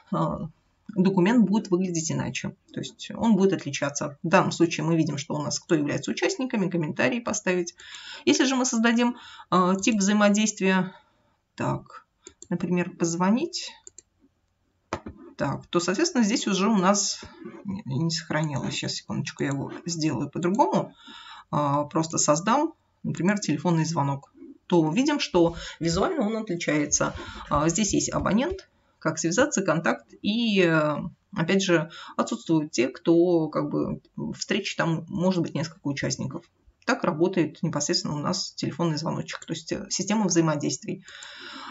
[SPEAKER 1] документ будет выглядеть иначе. То есть он будет отличаться. В данном случае мы видим, что у нас кто является участниками, комментарии поставить. Если же мы создадим тип взаимодействия, так, например, позвонить, так, то, соответственно, здесь уже у нас не сохранилось. Сейчас, секундочку, я его сделаю по-другому. А, просто создам, например, телефонный звонок. То увидим, что визуально он отличается. А, здесь есть абонент, как связаться, контакт и опять же, отсутствуют те, кто как бы встречи там может быть несколько участников. Так работает непосредственно у нас телефонный звоночек, то есть э, система взаимодействий.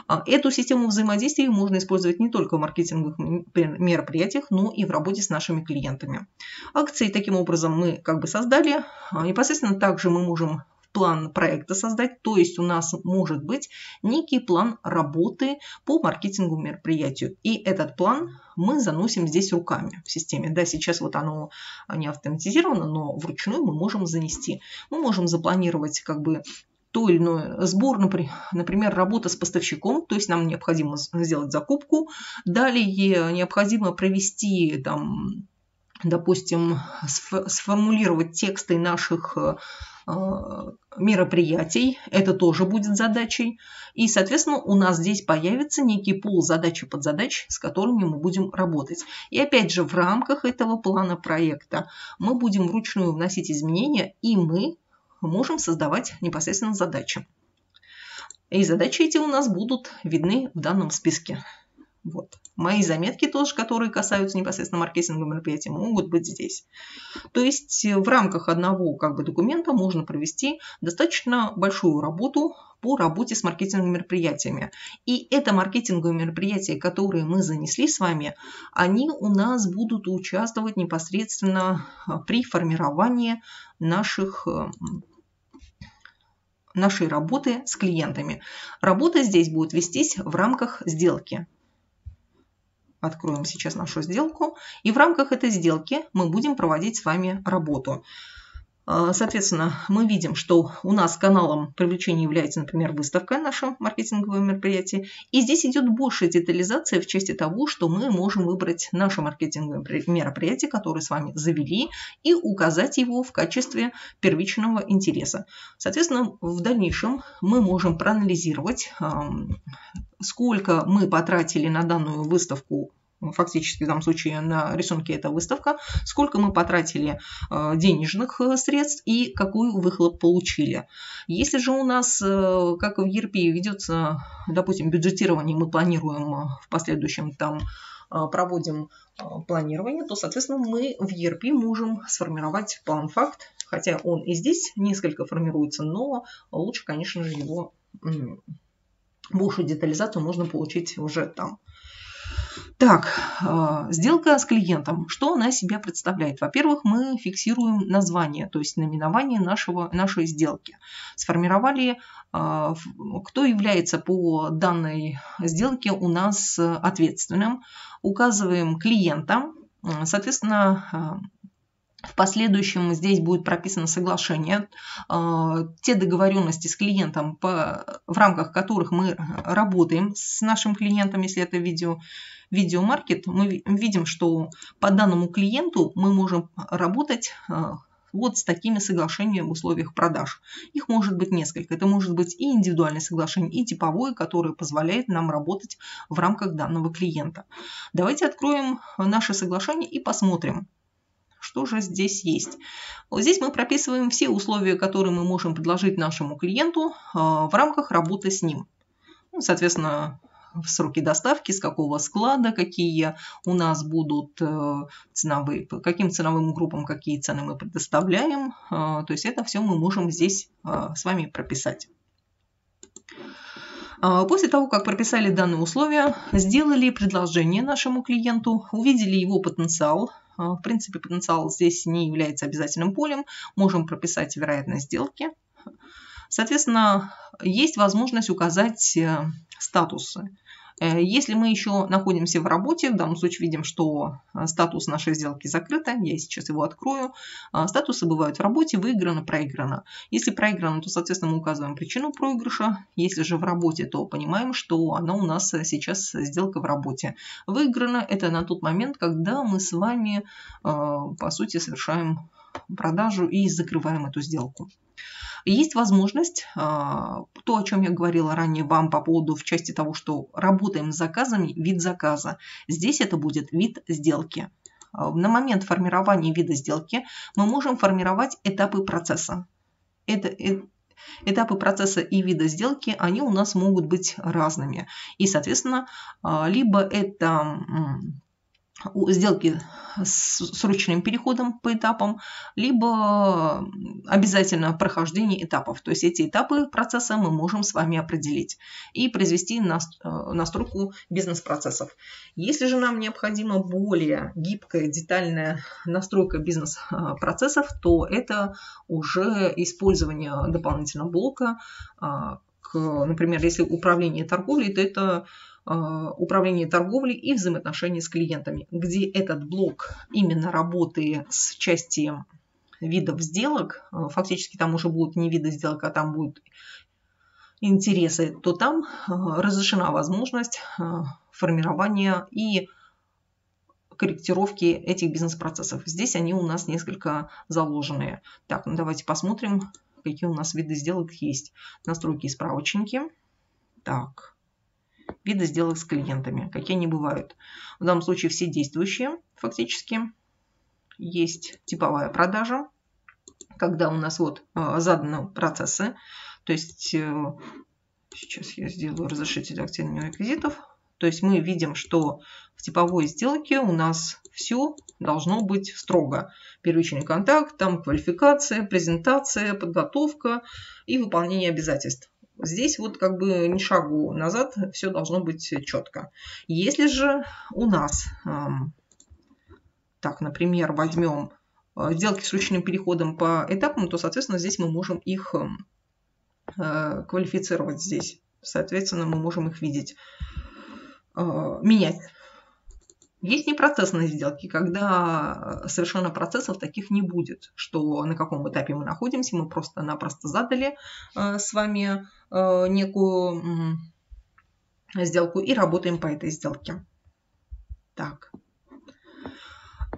[SPEAKER 1] А, эту систему взаимодействия можно использовать не только в маркетинговых мероприятиях, но и в работе с нашими клиентами. Акции таким образом мы как бы создали. А, непосредственно также мы можем план проекта создать, то есть у нас может быть некий план работы по маркетинговому мероприятию. И этот план мы заносим здесь руками в системе. Да, сейчас вот оно не автоматизировано, но вручную мы можем занести. Мы можем запланировать как бы то или иное сбор, например, работа с поставщиком, то есть нам необходимо сделать закупку, далее необходимо провести там, допустим, сформулировать тексты наших э, мероприятий, это тоже будет задачей. И, соответственно, у нас здесь появится некий пул задач и подзадач, с которыми мы будем работать. И опять же, в рамках этого плана проекта мы будем вручную вносить изменения, и мы можем создавать непосредственно задачи. И задачи эти у нас будут видны в данном списке. Вот. Мои заметки тоже, которые касаются непосредственно маркетингового мероприятия, могут быть здесь. То есть в рамках одного как бы, документа можно провести достаточно большую работу по работе с маркетинговыми мероприятиями. И это маркетинговые мероприятия, которые мы занесли с вами, они у нас будут участвовать непосредственно а, при формировании наших э, нашей работы с клиентами. Работа здесь будет вестись в рамках сделки. Откроем сейчас нашу сделку. И в рамках этой сделки мы будем проводить с вами работу. А, соответственно, мы видим, что у нас каналом привлечения является, например, выставка, наше маркетинговое мероприятие. И здесь идет большая детализация в части того, что мы можем выбрать наше маркетинговое мероприятие, которое с вами завели, и указать его в качестве первичного интереса. Соответственно, в дальнейшем мы можем проанализировать, сколько мы потратили на данную выставку фактически в данном случае на рисунке это выставка, сколько мы потратили э, денежных э, средств и какой выхлоп получили. Если же у нас, э, как в ERP, ведется, допустим, бюджетирование, мы планируем в последующем там проводим планирование, то, соответственно, мы в ERP можем сформировать план-факт, хотя он и здесь несколько формируется, но лучше, конечно же, его большую детализацию можно получить уже там. Так, а, сделка с клиентом. Что она себя представляет? Во-первых, мы фиксируем название, то есть наименование нашего, нашей сделки. Сформировали, а, кто является по данной сделке у нас ответственным. Указываем клиента. Соответственно, а, в последующем здесь будет прописано соглашение, те договоренности с клиентом, в рамках которых мы работаем с нашим клиентом, если это видео, видеомаркет, мы видим, что по данному клиенту мы можем работать а, вот с такими соглашениями в условиях продаж. Их может быть несколько. Это может быть и индивидуальное соглашение, и типовое, которое позволяет нам работать в рамках данного клиента. Давайте откроем наше соглашение и посмотрим, что же здесь есть. Здесь мы прописываем все условия, которые мы можем предложить нашему клиенту а, в рамках работы с ним. Ну, соответственно, сроки доставки, с какого склада, какие у нас будут э, ценовые, каким ценовым группам какие цены мы предоставляем. Э, то есть это все мы можем здесь э, с вами прописать. После того, как прописали данные условия, сделали предложение нашему клиенту, увидели его потенциал. В принципе, потенциал здесь не является обязательным полем. Можем прописать вероятность сделки. Соответственно, есть возможность указать статусы. Э, если мы еще находимся в работе, в данном случае видим, что э, статус нашей сделки закрыта, я сейчас его открою. Э, статусы бывают в работе, выиграно, проиграно. Если проиграно, то, соответственно, мы указываем причину проигрыша. Если же в работе, то понимаем, что она у нас сейчас сделка в работе. Выиграно – это на тот момент, когда мы с вами, по сути, совершаем продажу и закрываем эту сделку. Есть возможность, а, то, о чем я говорила ранее вам по поводу в части того, что работаем с заказами, вид заказа. Здесь это будет вид сделки. А, на момент формирования вида сделки мы можем формировать этапы процесса. Это, э, этапы процесса и вида сделки, они у нас могут быть разными. И, соответственно, либо это сделки с срочным переходом по этапам, либо обязательно прохождение этапов. То есть эти этапы процесса мы можем с вами определить и произвести э, настройку бизнес-процессов. Если же нам необходима более гибкая, детальная настройка бизнес-процессов, то это уже использование дополнительного блока. А, например, если управление торговлей, то это а, управление торговлей и взаимоотношения с клиентами, где этот блок именно работы с части видов сделок, а, фактически там уже будут не виды сделок, а там будут интересы, то там а, разрешена возможность формирования и корректировки этих бизнес-процессов. Здесь они у нас несколько заложенные. Так, ну давайте посмотрим, какие у нас виды сделок есть. Настройки и справочники. Так, виды сделок с клиентами, какие они бывают. В данном случае все действующие фактически. Есть типовая продажа, когда у нас вот э, заданы процессы. То есть э, сейчас я сделаю разрешитель активных реквизитов. То есть мы видим, что в типовой сделке у нас все должно быть строго. Первичный контакт, там квалификация, презентация, подготовка и выполнение обязательств. Здесь вот как бы ни шагу назад все должно быть четко. Если же у нас, так, например, возьмем э, сделки с ручным переходом по этапам, то, соответственно, здесь мы можем их э, квалифицировать здесь. Соответственно, мы можем их видеть, э, менять есть непроцессные сделки, когда э, совершенно процессов таких не будет, что на каком этапе мы находимся, мы просто-напросто задали э, с вами э, некую сделку и работаем по этой сделке. Так.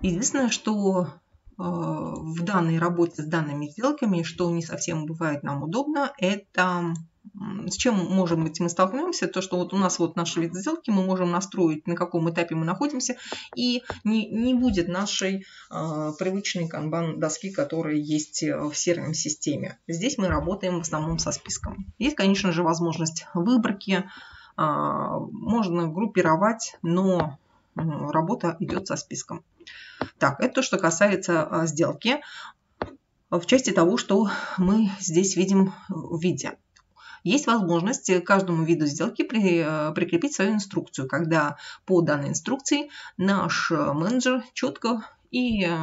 [SPEAKER 1] Единственное, что в данной работе с данными сделками, что не совсем бывает нам удобно, это с чем, может быть, мы столкнемся, то, что вот у нас вот наш вид сделки, мы можем настроить, на каком этапе мы находимся, и не, не будет нашей э, привычной канбан-доски, которая есть э, в CRM-системе. Здесь мы работаем в основном со списком. Есть, конечно же, возможность выборки, э, можно группировать, но работа идет со списком. Так, это то, что касается сделки в части того, что мы здесь видим в виде есть возможность каждому виду сделки при, э, прикрепить свою инструкцию, когда по данной инструкции наш э, менеджер четко и э,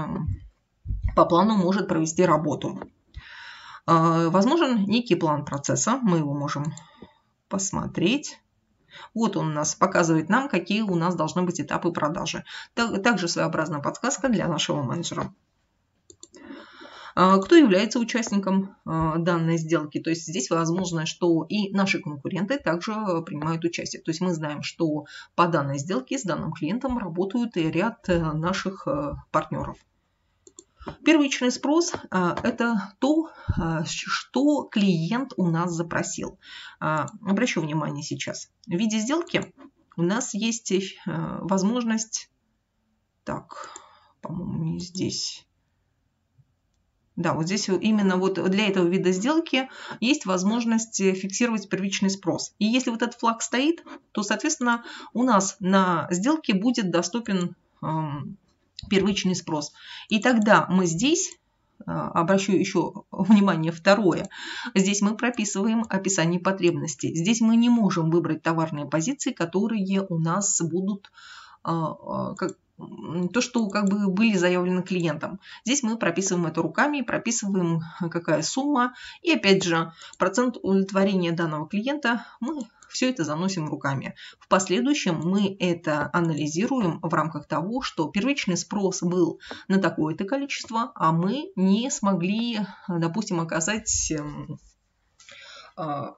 [SPEAKER 1] по плану может провести работу. Возможен некий план процесса, мы его можем посмотреть. Вот он у нас показывает нам, какие у нас должны быть этапы продажи. Также своеобразная подсказка для нашего менеджера. А, кто является участником а, данной сделки. То есть здесь возможно, что и наши конкуренты также принимают участие. То есть мы знаем, что по данной сделке с данным клиентом работают и ряд э, наших э, партнеров. Первичный спрос – это то, что клиент у нас запросил. Обращу внимание сейчас. В виде сделки у нас есть э, возможность, так, по-моему, не здесь, да, вот здесь именно вот для этого вида сделки есть возможность э, фиксировать первичный спрос. И если вот этот флаг стоит, то, соответственно, у нас на сделке будет доступен эм, первичный спрос. И тогда мы здесь э, обращу еще внимание второе. Здесь мы прописываем описание потребностей. Здесь мы не можем выбрать товарные позиции, которые у нас будут э, как, то, что как бы были заявлены клиентом. Здесь мы прописываем это руками, прописываем (laughs) какая сумма. И опять же, процент удовлетворения данного клиента мы все это заносим руками. В последующем мы это анализируем в рамках того, что первичный спрос был на такое-то количество, а мы не смогли, допустим, оказать эм, а,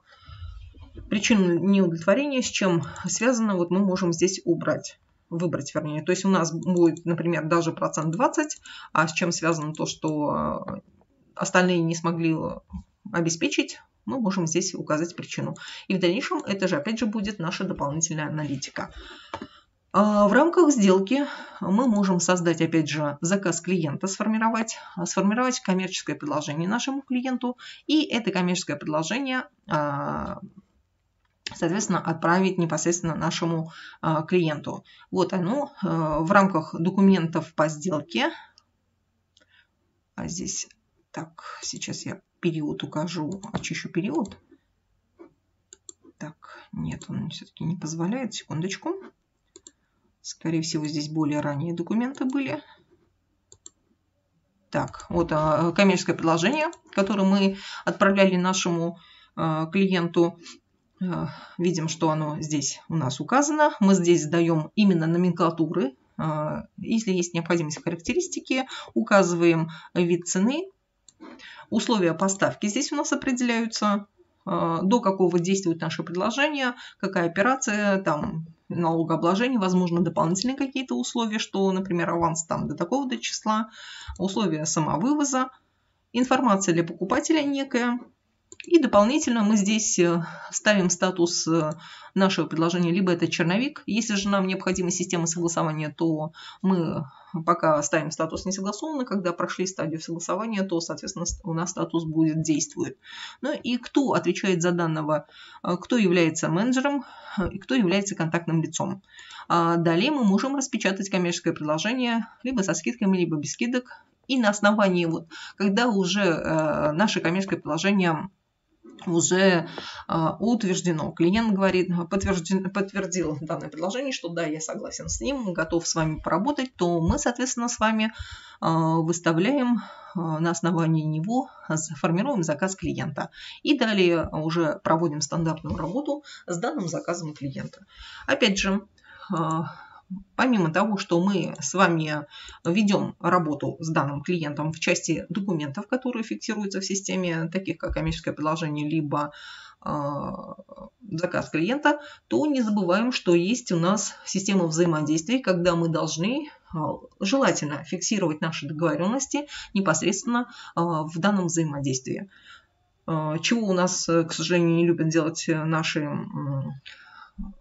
[SPEAKER 1] причину неудовлетворения, с чем связано, вот мы можем здесь убрать выбрать, вернее. То есть у нас будет, например, даже процент 20, а с чем связано то, что э, остальные не смогли обеспечить, мы можем здесь указать причину. И в дальнейшем это же, опять же, будет наша дополнительная аналитика. А в рамках сделки мы можем создать, опять же, заказ клиента, сформировать, сформировать коммерческое предложение нашему клиенту, и это коммерческое предложение а, соответственно, отправить непосредственно нашему а, клиенту. Вот оно а, в рамках документов по сделке. А здесь, так, сейчас я период укажу, очищу период. Так, нет, он все-таки не позволяет, секундочку. Скорее всего, здесь более ранние документы были. Так, вот а, коммерческое предложение, которое мы отправляли нашему а, клиенту Э, видим, что оно здесь у нас указано. Мы здесь задаем именно номенклатуры. Э, если есть необходимость характеристики, указываем вид цены. Условия поставки здесь у нас определяются. Э, до какого действует наше предложение, какая операция, там налогообложение, возможно, дополнительные какие-то условия, что, например, аванс там до такого-то числа, условия самовывоза, информация для покупателя некая, И дополнительно мы здесь э, ставим статус э, нашего предложения, либо это черновик. Если же нам необходима система согласования, то мы пока ставим статус не согласованно. Когда прошли стадию согласования, то, соответственно, у нас статус будет действует. Ну и кто отвечает за данного, э, кто является менеджером и кто является контактным лицом. А далее мы можем распечатать коммерческое предложение либо со скидками, либо без скидок. И на основании, вот, когда уже э, наше коммерческое предложение уже э, утверждено. Клиент говорит, подтвержден, подтвердил данное предложение, что да, я согласен с ним, готов с вами поработать, то мы, соответственно, с вами э, выставляем э, на основании него, формируем заказ клиента. И далее уже проводим стандартную работу с данным заказом клиента. Опять же, Помимо того, что мы с вами ведем работу с данным клиентом в части документов, которые фиксируются в системе, таких как коммерческое предложение, либо э, заказ клиента, то не забываем, что есть у нас система взаимодействий, когда мы должны э, желательно фиксировать наши договоренности непосредственно э, в данном взаимодействии. Чего у нас, к сожалению, не любят делать наши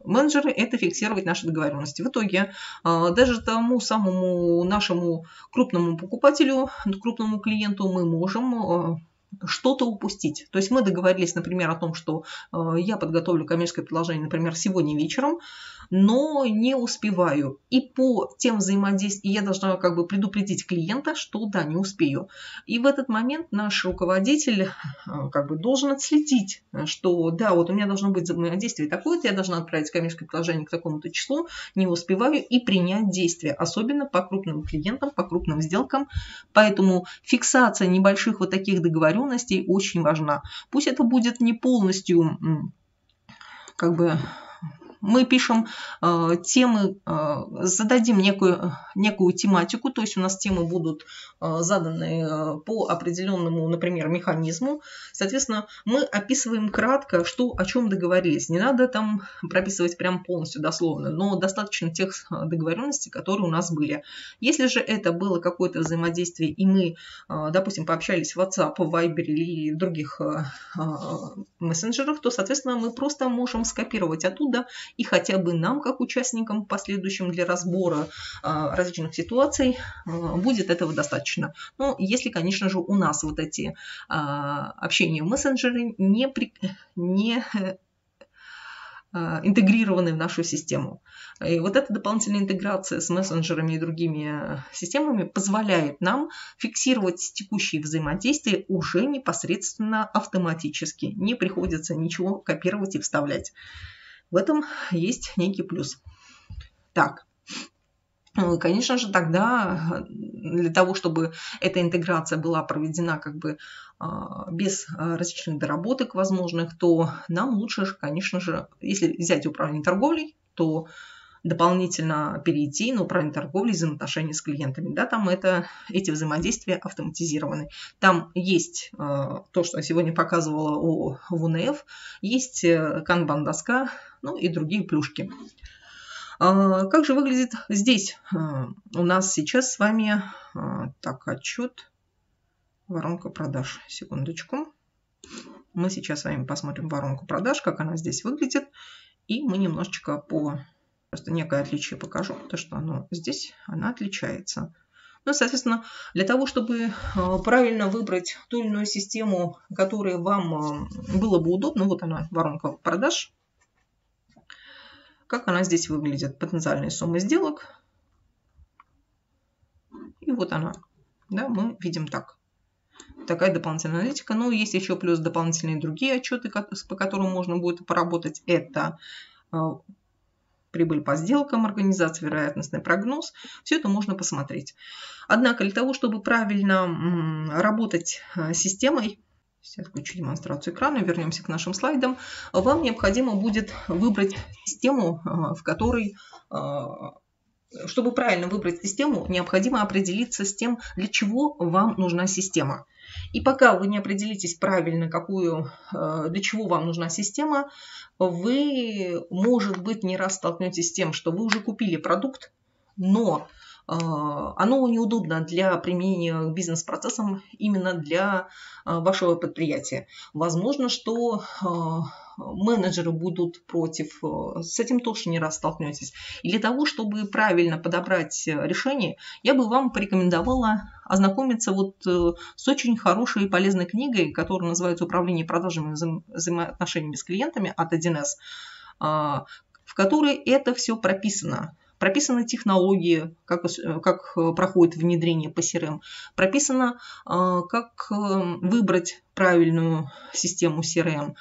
[SPEAKER 1] менеджеры – это фиксировать наши договоренности. В итоге а, даже тому самому нашему крупному покупателю, крупному клиенту мы можем а, что-то упустить. То есть мы договорились, например, о том, что э, я подготовлю коммерческое предложение, например, сегодня вечером, но не успеваю. И по тем взаимодействиям я должна как бы предупредить клиента, что да, не успею. И в этот момент наш руководитель э, как бы должен отследить, что да, вот у меня должно быть взаимодействие такое-то, я должна отправить коммерческое предложение к такому-то числу, не успеваю и принять действие, особенно по крупным клиентам, по крупным сделкам. Поэтому фиксация небольших вот таких договоренностей очень важна. Пусть это будет не полностью как бы мы пишем э, темы, э, зададим некую, некую тематику, то есть у нас темы будут э, заданы э, по определенному, например, механизму. Соответственно, мы описываем кратко, что о чем договорились. Не надо там прописывать прям полностью дословно, но достаточно тех э, договоренностей, которые у нас были. Если же это было какое-то взаимодействие, и мы, э, допустим, пообщались в WhatsApp, в Viber или других мессенджерах, то, соответственно, мы просто можем скопировать оттуда и хотя бы нам, как участникам последующим для разбора а, различных ситуаций, а, будет этого достаточно. Но если, конечно же, у нас вот эти а, общения в мессенджеры не, при, не интегрированы в нашу систему. И вот эта дополнительная интеграция с мессенджерами и другими системами позволяет нам фиксировать текущие взаимодействия уже непосредственно автоматически. Не приходится ничего копировать и вставлять. В этом есть некий плюс. Так, ну, Конечно же, тогда для того, чтобы эта интеграция была проведена как бы а, без различных доработок возможных, то нам лучше, конечно же, если взять управление торговлей, то дополнительно перейти на управление торговлей, взаимоотношения с клиентами. Да, там это, эти взаимодействия автоматизированы. Там есть э, то, что я сегодня показывала о, в УНФ, есть канбан-доска, ну и другие плюшки. А, как же выглядит здесь? А, у нас сейчас с вами а, так, отчет, воронка продаж. Секундочку. Мы сейчас с вами посмотрим воронку продаж, как она здесь выглядит. И мы немножечко по... Просто некое отличие покажу, потому что оно здесь, она отличается. Ну, соответственно, для того, чтобы правильно выбрать ту или иную систему, которая вам было бы удобно, вот она, воронка продаж, как она здесь выглядит? Потенциальные суммы сделок. И вот она. Да, мы видим так. Такая дополнительная аналитика. Ну, есть еще плюс дополнительные другие отчеты, по которым можно будет поработать. Это а, прибыль по сделкам, организация, вероятностный прогноз. Все это можно посмотреть. Однако для того, чтобы правильно работать с системой, Сейчас включу демонстрацию экрана, вернемся к нашим слайдам. Вам необходимо будет выбрать систему, э, в которой э, чтобы правильно выбрать систему, необходимо определиться с тем, для чего вам нужна система. И пока вы не определитесь правильно, какую, э, для чего вам нужна система, вы, может быть, не раз столкнетесь с тем, что вы уже купили продукт, но оно неудобно для применения к бизнес-процессам именно для вашего предприятия. Возможно, что менеджеры будут против, с этим тоже не раз столкнетесь. И для того, чтобы правильно подобрать решение, я бы вам порекомендовала ознакомиться вот э, с очень хорошей и полезной книгой, которая называется «Управление продажами и взаимоотношениями с клиентами» от 1С, а, в которой это все прописано. Прописаны технологии, как, как проходит внедрение по CRM, прописано, а, как э, выбрать правильную систему CRM,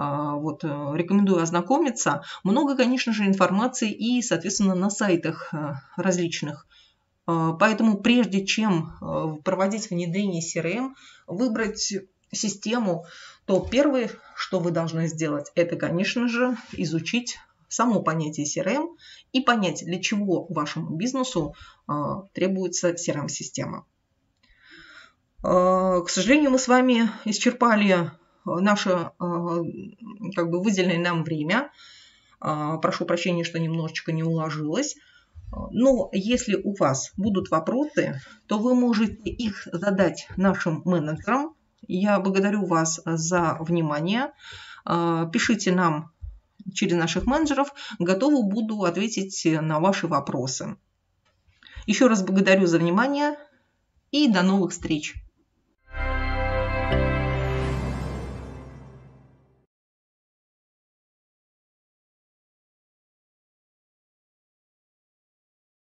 [SPEAKER 1] вот, э, рекомендую ознакомиться. Много, конечно же, информации и, соответственно, на сайтах различных а, поэтому прежде чем а, проводить внедрение CRM, выбрать систему, то первое, что вы должны сделать, это, конечно же, изучить само понятие CRM и понять, для чего вашему бизнесу а, требуется CRM-система. К сожалению, мы с вами исчерпали наше как бы выделенное нам время. Прошу прощения, что немножечко не уложилось. Но если у вас будут вопросы, то вы можете их задать нашим менеджерам. Я благодарю вас за внимание. А, пишите нам через наших менеджеров. Готова буду ответить на ваши вопросы. Еще раз благодарю за внимание и до новых встреч!